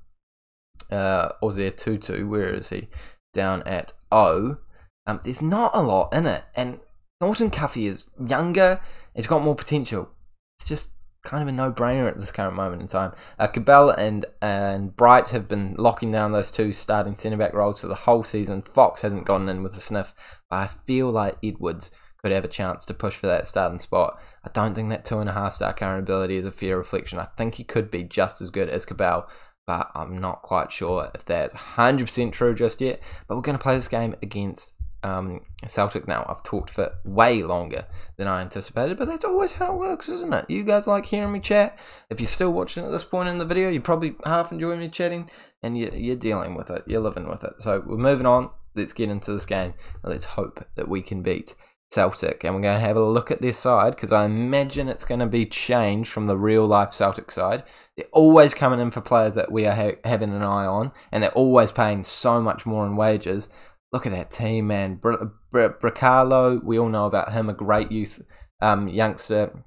uh, Osei-Tutu, where is he? Down at O. Um, there's not a lot in it, and Norton Cuffy is younger. It's got more potential. It's just kind of a no-brainer at this current moment in time. Uh, Cabell and and Bright have been locking down those two starting centre back roles for the whole season. Fox hasn't gone in with a sniff, but I feel like Edwards could have a chance to push for that starting spot. I don't think that two and a half star current ability is a fair reflection. I think he could be just as good as Cabell, but I'm not quite sure if that's 100% true just yet. But we're going to play this game against um, Celtic now. I've talked for way longer than I anticipated, but that's always how it works, isn't it? You guys like hearing me chat. If you're still watching at this point in the video, you're probably half enjoying me chatting, and you're, you're dealing with it. You're living with it. So we're moving on. Let's get into this game, and let's hope that we can beat Celtic. And we're going to have a look at their side, because I imagine it's going to be changed from the real-life Celtic side. They're always coming in for players that we are ha having an eye on, and they're always paying so much more in wages look at that team, man. Br- Br- we all know about him, a great youth um, youngster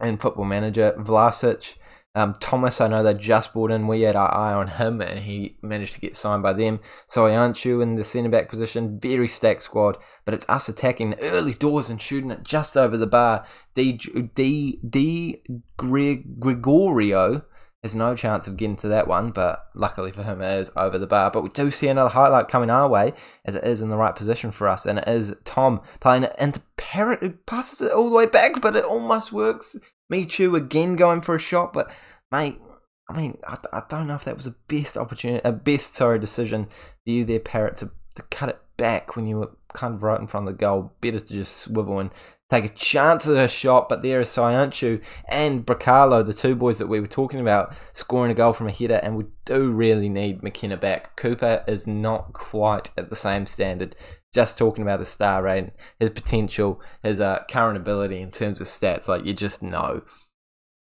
and football manager. Vlasic, um, Thomas, I know they just brought in. We had our eye on him, and he managed to get signed by them. Soyuncu in the centre back position, very stacked squad, but it's us attacking the early doors and shooting it just over the bar. D. D. D. Gregorio there's no chance of getting to that one, but luckily for him, it is over the bar. But we do see another highlight coming our way, as it is in the right position for us, and it is Tom playing it into Parrott, who passes it all the way back, but it almost works. Michu again going for a shot, but mate, I mean, I, I don't know if that was a best opportunity, a best sorry decision for you there, Parrott, to, to cut it back when you were kind of right in front of the goal. Better to just swivel and take a chance at a shot, but there is Soyuncu and Bracalo, the two boys that we were talking about, scoring a goal from a header, and we do really need McKenna back. Cooper is not quite at the same standard. Just talking about his star rate, his potential, his uh, current ability in terms of stats, like you just know.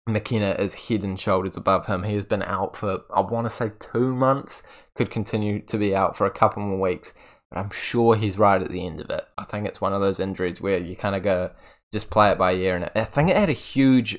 McKenna is head and shoulders above him. He has been out for, I want to say, two months, could continue to be out for a couple more weeks. But I'm sure he's right at the end of it. I think it's one of those injuries where you kind of go just play it by ear. And I think it had a huge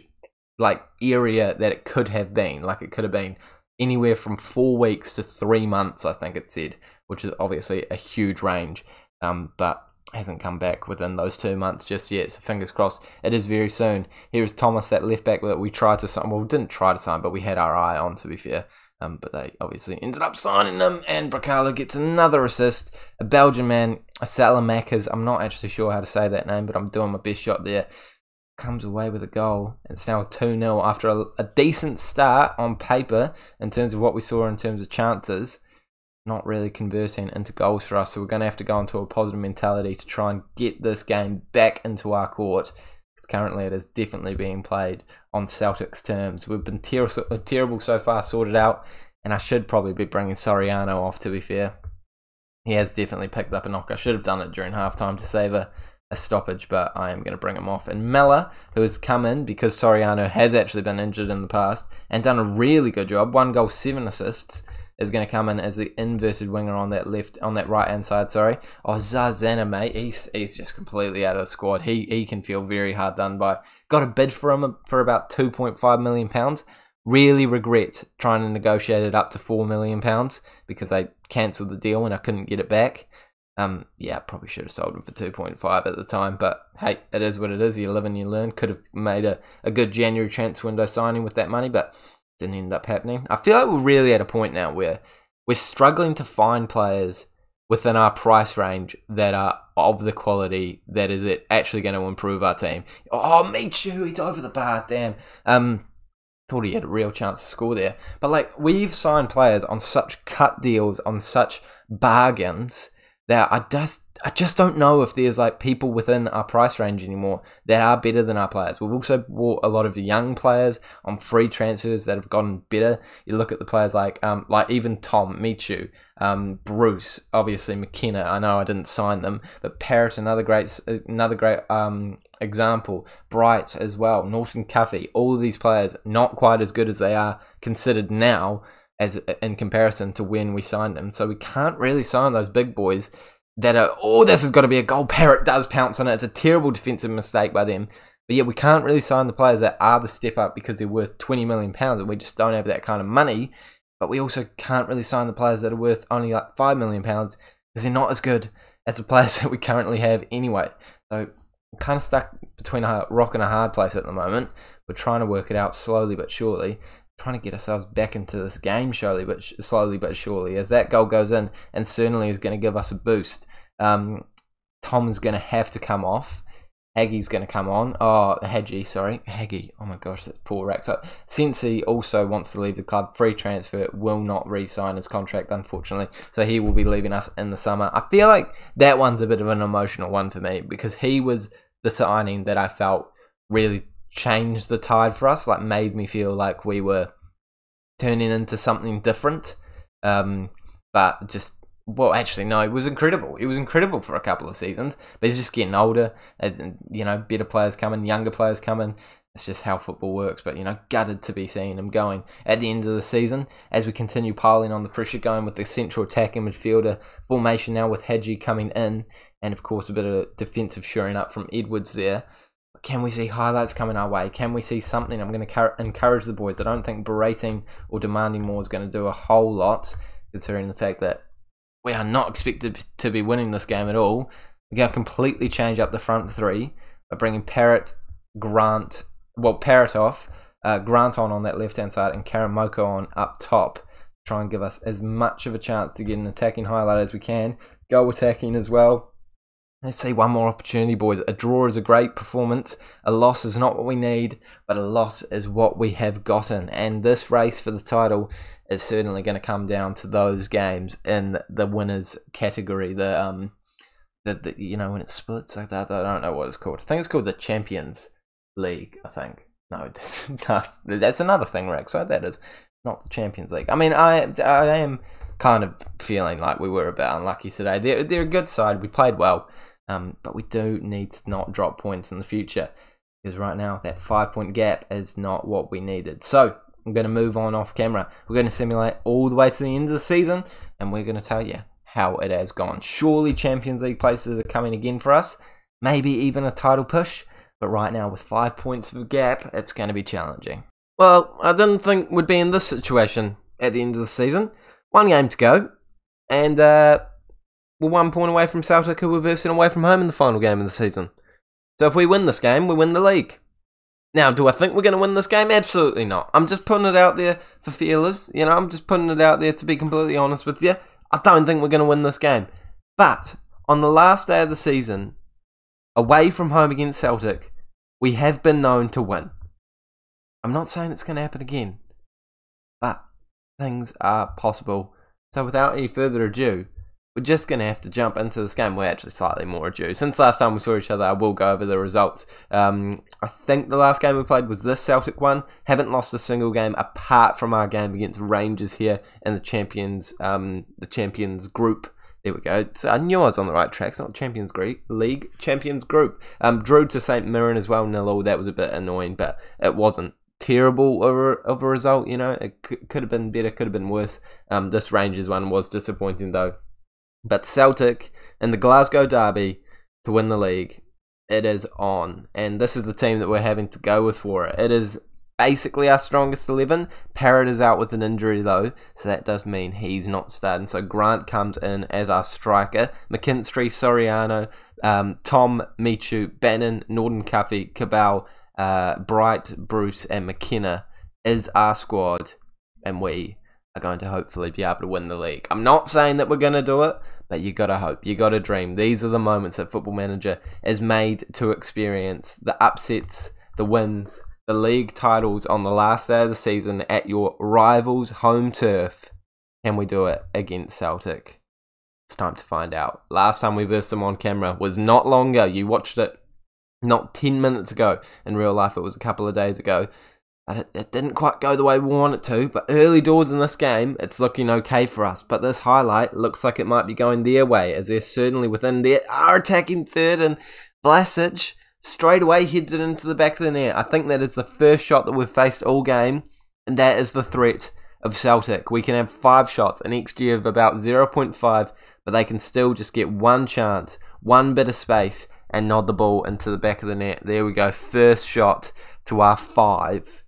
like area that it could have been. Like it could have been anywhere from four weeks to three months. I think it said, which is obviously a huge range. Um, but hasn't come back within those two months just yet. So fingers crossed, it is very soon. Here's Thomas, that left back that we tried to sign. Well, we didn't try to sign, but we had our eye on. To be fair, um, but they obviously ended up signing him, and Bracalo gets another assist. A Belgian man, a Salamakers, I'm not actually sure how to say that name, but I'm doing my best shot there. Comes away with a goal. It's now 2 0 after a, a decent start on paper in terms of what we saw in terms of chances. Not really converting into goals for us, so we're going to have to go into a positive mentality to try and get this game back into our court currently it is definitely being played on Celtic's terms. We've been ter uh, terrible so far sorted out, and I should probably be bringing Soriano off, to be fair. He has definitely picked up a knock. I should have done it during halftime to save a, a stoppage, but I am going to bring him off. And Mella, who has come in because Soriano has actually been injured in the past and done a really good job, one goal, seven assists is going to come in as the inverted winger on that left, on that right hand side. Sorry. Oh, Zazana, mate, he's he's just completely out of the squad. He he can feel very hard done by. Got a bid for him for about two point five million pounds. Really regret trying to negotiate it up to four million pounds because they cancelled the deal and I couldn't get it back. Um, yeah, probably should have sold him for 2.5 at the time, but hey, it is what it is. You live and you learn. Could have made a, a good January transfer window signing with that money, but didn't end up happening. I feel like we're really at a point now where we're struggling to find players within our price range that are of the quality that is it actually going to improve our team. Oh, Michu, he's over the bar. Damn. Um, thought he had a real chance to score there. But like we've signed players on such cut deals, on such bargains that I just I just don't know if there's like people within our price range anymore that are better than our players. We've also bought a lot of young players on free transfers that have gotten better. You look at the players like um like even Tom Michu, um Bruce, obviously McKenna. I know I didn't sign them, but Parrott another great another great um example. Bright as well, Norton Cuffy. All these players not quite as good as they are considered now as in comparison to when we signed them. So we can't really sign those big boys that are, oh, this has got to be a goal. Parrott does pounce on it. It's a terrible defensive mistake by them. But yeah, we can't really sign the players that are the step up because they're worth twenty million pounds, and we just don't have that kind of money. But we also can't really sign the players that are worth only like five million pounds because they're not as good as the players that we currently have anyway. So kind of stuck between a rock and a hard place at the moment. We're trying to work it out slowly but surely, trying to get ourselves back into this game slowly but slowly but surely. As that goal goes in, and certainly is going to give us a boost. Um, Tom is going to have to come off. Haggie's going to come on. Oh, Haggy, sorry. Haggy. Oh my gosh, that's poor racks up. Cincy also wants to leave the club. Free transfer. Will not re sign his contract, unfortunately. So he will be leaving us in the summer. I feel like that one's a bit of an emotional one for me because he was the signing that I felt really changed the tide for us, like made me feel like we were turning into something different. Um, but just well, actually, no, it was incredible. It was incredible for a couple of seasons, but he's just getting older. And, you know, better players coming, younger players coming. It's just how football works. But, you know, gutted to be seeing him going at the end of the season as we continue piling on the pressure going with the central attacking midfielder formation now with Hadji coming in. And, of course, a bit of defensive shoring up from Edwards there. Can we see highlights coming our way? Can we see something? I'm going to encourage the boys. I don't think berating or demanding more is going to do a whole lot, considering the fact that we are not expected to be winning this game at all. We're going to completely change up the front three by bringing Parrott, Grant, well, Parrott off, uh, Grant on on that left hand side, and Karamoko on up top. Try and give us as much of a chance to get an attacking highlight as we can. Goal attacking as well. Let's see one more opportunity, boys. A draw is a great performance. A loss is not what we need, but a loss is what we have gotten. And this race for the title is certainly going to come down to those games in the winners category. The um, the, the you know when it splits like that. I don't know what it's called. I think it's called the Champions League. I think no, that's that's another thing, Rex. So that is not the Champions League. I mean, I I am kind of feeling like we were a bit unlucky today. They're they're a good side. We played well. Um, but we do need to not drop points in the future because right now that five point gap is not what we needed. So I'm going to move on off camera. We're going to simulate all the way to the end of the season and we're going to tell you how it has gone. Surely Champions League places are coming again for us, maybe even a title push, but right now with five points of gap, it's going to be challenging. Well, I didn't think we'd be in this situation at the end of the season. One game to go, and uh, we're one point away from Celtic, who were versing away from home in the final game of the season. So if we win this game, we win the league. Now, do I think we're going to win this game? Absolutely not. I'm just putting it out there for feelers. You know, I'm just putting it out there to be completely honest with you. I don't think we're going to win this game. But on the last day of the season, away from home against Celtic, we have been known to win. I'm not saying it's going to happen again, but things are possible. So without any further ado, we're just going to have to jump into this game. We're actually slightly more due. Since last time we saw each other, I will go over the results. Um, I think the last game we played was this Celtic one. Haven't lost a single game apart from our game against Rangers here in the Champions, um, the Champions Group. There we go. So I knew I was on the right track. It's not Champions League, Champions Group. Um, drew to St Mirren as well, nil all. That was a bit annoying, but it wasn't terrible of a, of a result. You know, it could have been better, could have been worse. Um, this Rangers one was disappointing though. But Celtic and the Glasgow Derby to win the league, it is on. And this is the team that we're having to go with for it. It is basically our strongest 11. Parrott is out with an injury though, so that does mean he's not starting. So Grant comes in as our striker. McKinstry, Soriano, um, Tom, Michu, Bannon, Norton Cuffy, Cabal, uh, Bright, Bruce, and McKenna is our squad. And we are going to hopefully be able to win the league. I'm not saying that we're going to do it, but you got to hope. You got to dream. These are the moments that Football Manager is made to experience the upsets, the wins, the league titles on the last day of the season at your rival's home turf. Can we do it against Celtic? It's time to find out. Last time we versed them on camera was not longer. You watched it not 10 minutes ago. In real life, it was a couple of days ago. It, it didn't quite go the way we wanted it to, but early doors in this game, it's looking okay for us. But this highlight looks like it might be going their way, as they're certainly within there, are attacking third, and Vlasic straight away heads it into the back of the net. I think that is the first shot that we've faced all game, and that is the threat of Celtic. We can have five shots, an XG of about 0.5, but they can still just get one chance, one bit of space, and nod the ball into the back of the net. There we go, first shot to our five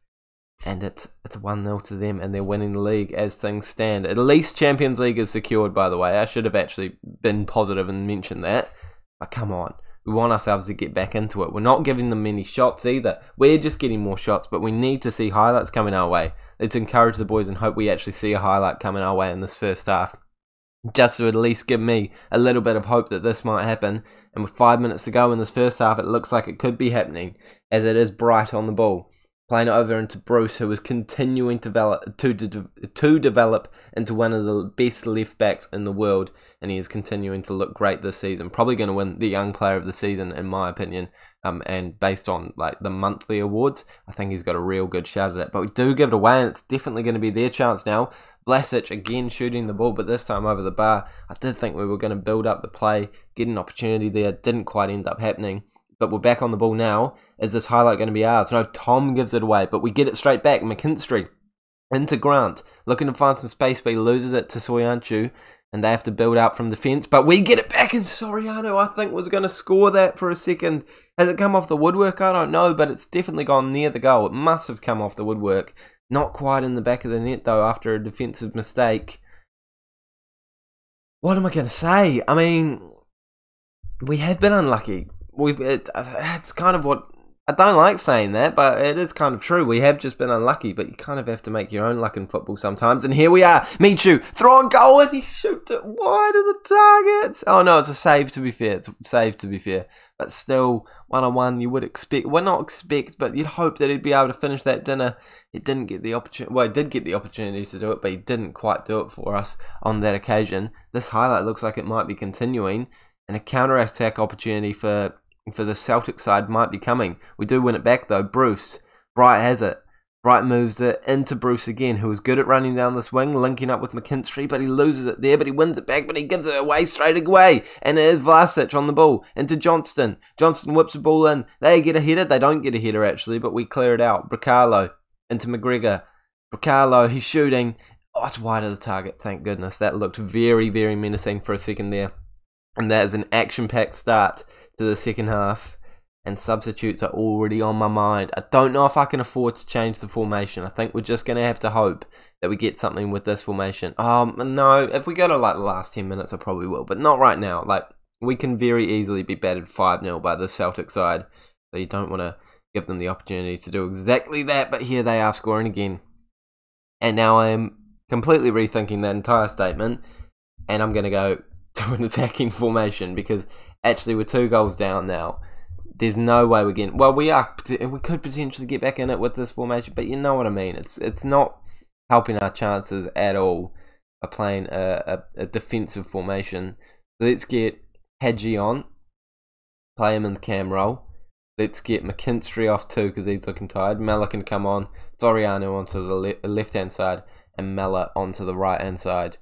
and it's it's one 0 to them, and they're winning the league as things stand. At least Champions League is secured. By the way, I should have actually been positive and mentioned that. But come on, We want ourselves to get back into it. We're not giving them many shots either. We're just getting more shots, but we need to see highlights coming our way. Let's encourage the boys and hope we actually see a highlight coming our way in this first half. Just to at least give me a little bit of hope that this might happen. And with five minutes to go in this first half, it looks like it could be happening as it is bright on the ball playing it over into Bruce, who is continuing to develop to, to, to develop into one of the best left backs in the world, and he is continuing to look great this season. Probably going to win the Young Player of the Season, in my opinion. Um, and based on like the monthly awards, I think he's got a real good shout at it. But we do give it away, and it's definitely going to be their chance now. Vlasic again shooting the ball, but this time over the bar. I did think we were going to build up the play, get an opportunity there. Didn't quite end up happening but we're back on the ball now. Is this highlight going to be ours? No, Tom gives it away, but we get it straight back. McKinstry into Grant, looking to find some space, but he loses it to Soyuncu, and they have to build out from defence. But we get it back, and Soriano, I think, was going to score that for a second. Has it come off the woodwork? I don't know, but it's definitely gone near the goal. It must have come off the woodwork. Not quite in the back of the net, though, after a defensive mistake. What am I going to say? I mean, we have been unlucky we've it, it's kind of what I don't like saying that, but it is kind of true. We have just been unlucky, but you kind of have to make your own luck in football sometimes. And here we are, Michu throwing goal, and he shoots it wide of the target. Oh no, it's a save to be fair. It's a save to be fair, but still one on one. You would expect, well, not expect, but you'd hope that he'd be able to finish that dinner. He didn't get the opportunity. Well, he did get the opportunity to do it, but he didn't quite do it for us on that occasion. This highlight looks like it might be continuing, and a counter attack opportunity for for the Celtic side might be coming. We do win it back though. Bruce. Bright has it. Bright moves it into Bruce again, who is good at running down this wing, linking up with McKinstry, but he loses it there, but he wins it back, but he gives it away straight away. And it is Vlasic on the ball into Johnston. Johnston whips the ball in. They get a header. They don't get a header actually, but we clear it out. Bricalo into McGregor. Bricalo, he's shooting. Oh, it's wide of the target. Thank goodness. That looked very, very menacing for a second there. And that is an action packed start to the second half, and substitutes are already on my mind. I don't know if I can afford to change the formation. I think we're just going to have to hope that we get something with this formation. Um, no, if we go to like the last 10 minutes, I probably will, but not right now. Like, we can very easily be battered 5 0 by the Celtic side, so you don't want to give them the opportunity to do exactly that, but here they are scoring again. And now I am completely rethinking that entire statement, and I'm going to go to an attacking formation because actually we're two goals down now. There's no way we're getting. Well, we are. We could potentially get back in it with this formation, but you know what I mean. It's it's not helping our chances at all by playing a, a, a defensive formation. Let's get Hadji on, play him in the cam role. Let's get McKinstry off too because he's looking tired. Mella can come on. Soriano onto the le left hand side and Mella onto the right hand side.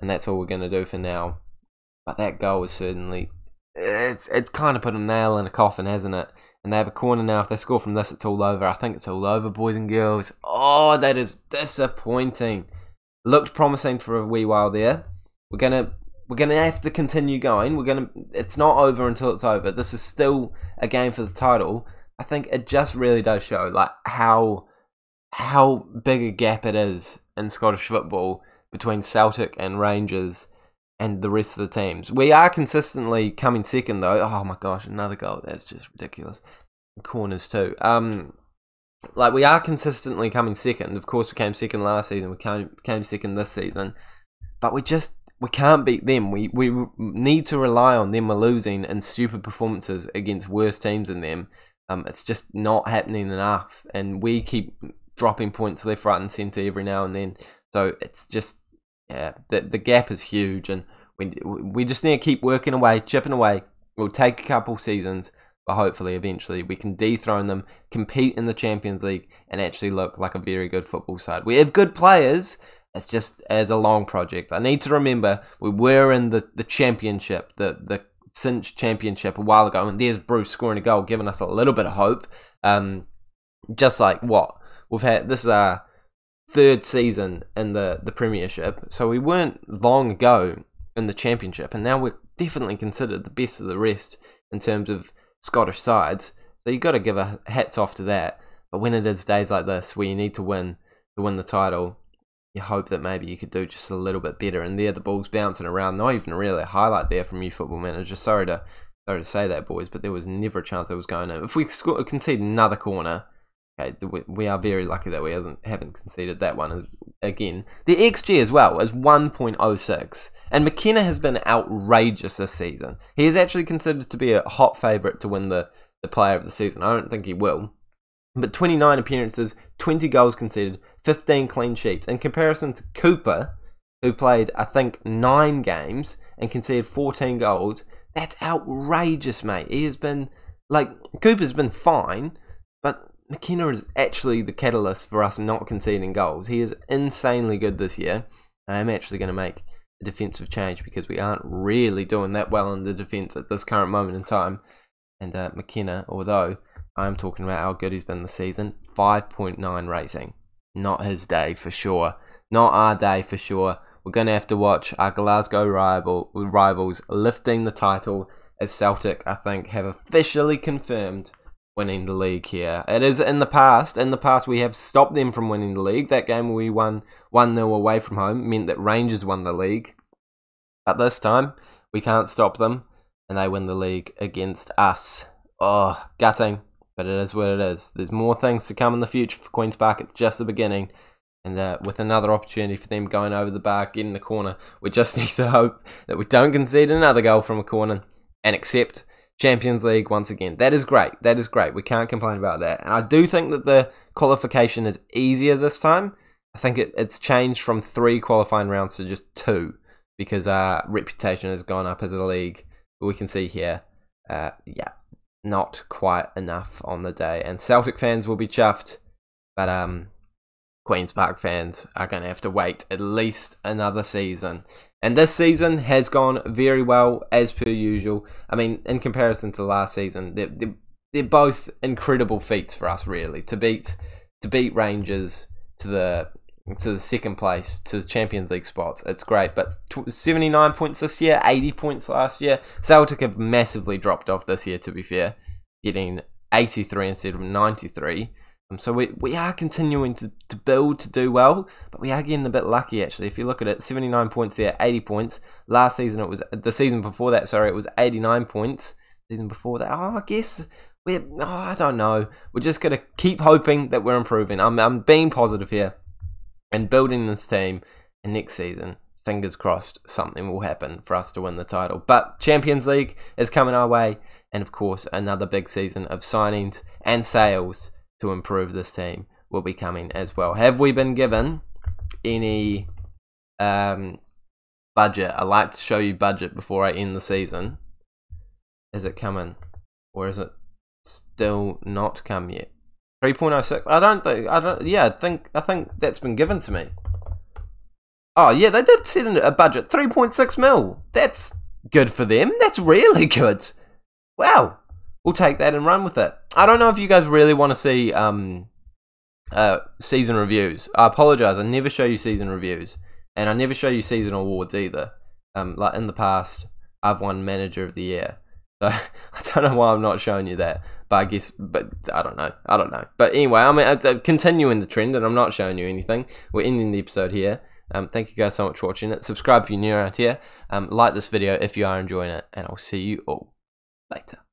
And that's all we're going to do for now. But that goal was certainly it's it's kind of put a nail in a coffin, hasn't it? And they have a corner now. If they score from this, it's all over. I think it's all over, boys and girls. Oh, that is disappointing. Looked promising for a wee while there. We're gonna we're gonna have to continue going. We're gonna. It's not over until it's over. This is still a game for the title. I think it just really does show like how how big a gap it is in Scottish football between Celtic and Rangers and the rest of the teams. We are consistently coming second though. Oh my gosh, another goal. That's just ridiculous. Corners too. Um like we are consistently coming second. Of course we came second last season, we came came second this season. But we just we can't beat them. We we need to rely on them losing in stupid performances against worse teams than them. Um, it's just not happening enough, and we keep dropping points left, right, and centre every now and then. So it's just yeah, the the gap is huge, and we we just need to keep working away, chipping away. We'll take a couple seasons, but hopefully, eventually, we can dethrone them, compete in the Champions League, and actually look like a very good football side. We have good players. It's just as a long project. I need to remember we were in the, the championship, the the Cinch Championship a while ago, and there's Bruce scoring a goal, giving us a little bit of hope. Um, just like what we've had. This is our third season in the, the Premiership, so we weren't long ago in the Championship, and now we're definitely considered the best of the rest in terms of Scottish sides. So you've got to give a hats off to that. But when it is days like this where you need to win to win the title, you hope that maybe you could do just a little bit better. And there, the ball's bouncing around. Not even really a highlight there from you, football manager. Sorry to Sorry to say that, boys, but there was never a chance it was going in. If we concede another corner, we are very lucky that we haven't, haven't conceded that one again. The XG as well is 1.06, and McKenna has been outrageous this season. He is actually considered to be a hot favourite to win the, the player of the season. I don't think he will. But 29 appearances, 20 goals conceded, 15 clean sheets. In comparison to Cooper, who played, I think, nine games and conceded 14 goals, that's outrageous, mate. He has been like Cooper's been fine, McKenna is actually the catalyst for us not conceding goals. He is insanely good this year. I am actually going to make a defensive change because we aren't really doing that well in the defense at this current moment in time. And uh, McKenna, although I'm talking about how good he's been this season, 5.9 rating. Not his day for sure. Not our day for sure. We're going to have to watch our Glasgow rival, rivals lifting the title as Celtic, I think, have officially confirmed winning the league here. It is in the past. In the past, we have stopped them from winning the league. That game we won 1 0 away from home meant that Rangers won the league. But this time, we can't stop them, and they win the league against us. Oh, gutting, but it is what it is. There's more things to come in the future for Queen's Park. It's just the beginning and uh, with another opportunity for them going over the bar, getting the corner, we just need to hope that we don't concede another goal from a corner and accept Champions League once again. That is great. That is great. We can't complain about that. And I do think that the qualification is easier this time. I think it, it's changed from three qualifying rounds to just two because our reputation has gone up as a league. But we can see here, uh, yeah, not quite enough on the day. And Celtic fans will be chuffed. But um, Queen's Park fans are going to have to wait at least another season. And this season has gone very well, as per usual. I mean, in comparison to last season, they're, they're, they're both incredible feats for us, really. To beat to beat Rangers to the to the second place to the Champions League spots. It's great, but 79 points this year, 80 points last year. Celtic have massively dropped off this year, to be fair, getting 83 instead of 93. Um, so we, we are continuing to, to build to do well, but we are getting a bit lucky actually. If you look at it, 79 points there, 80 points. Last season it was the season before that, sorry, it was 89 points. Season before that, oh, I guess we're oh, I don't know. We're just gonna keep hoping that we're improving. I'm I'm being positive here and building this team. And next season, fingers crossed, something will happen for us to win the title. But Champions League is coming our way, and of course, another big season of signings and sales to improve this team will be coming as well. Have we been given any um, budget? I like to show you budget before I end the season. Is it coming? Or is it still not come yet? 3.06. I don't think I don't yeah, I think I think that's been given to me. Oh yeah, they did set a budget. 3.6 mil. That's good for them. That's really good. Wow we'll take that and run with it. I don't know if you guys really want to see um, uh, season reviews. I apologize. I never show you season reviews, and I never show you season awards either. Um, like in the past, I've won Manager of the Year. So I don't know why I'm not showing you that, but I guess, but I don't know, I don't know. But anyway, I mean, I'm continuing the trend, and I'm not showing you anything. We're ending the episode here. Um, thank you guys so much for watching it. Subscribe if you're new around here. Um, like this video if you are enjoying it, and I'll see you all later.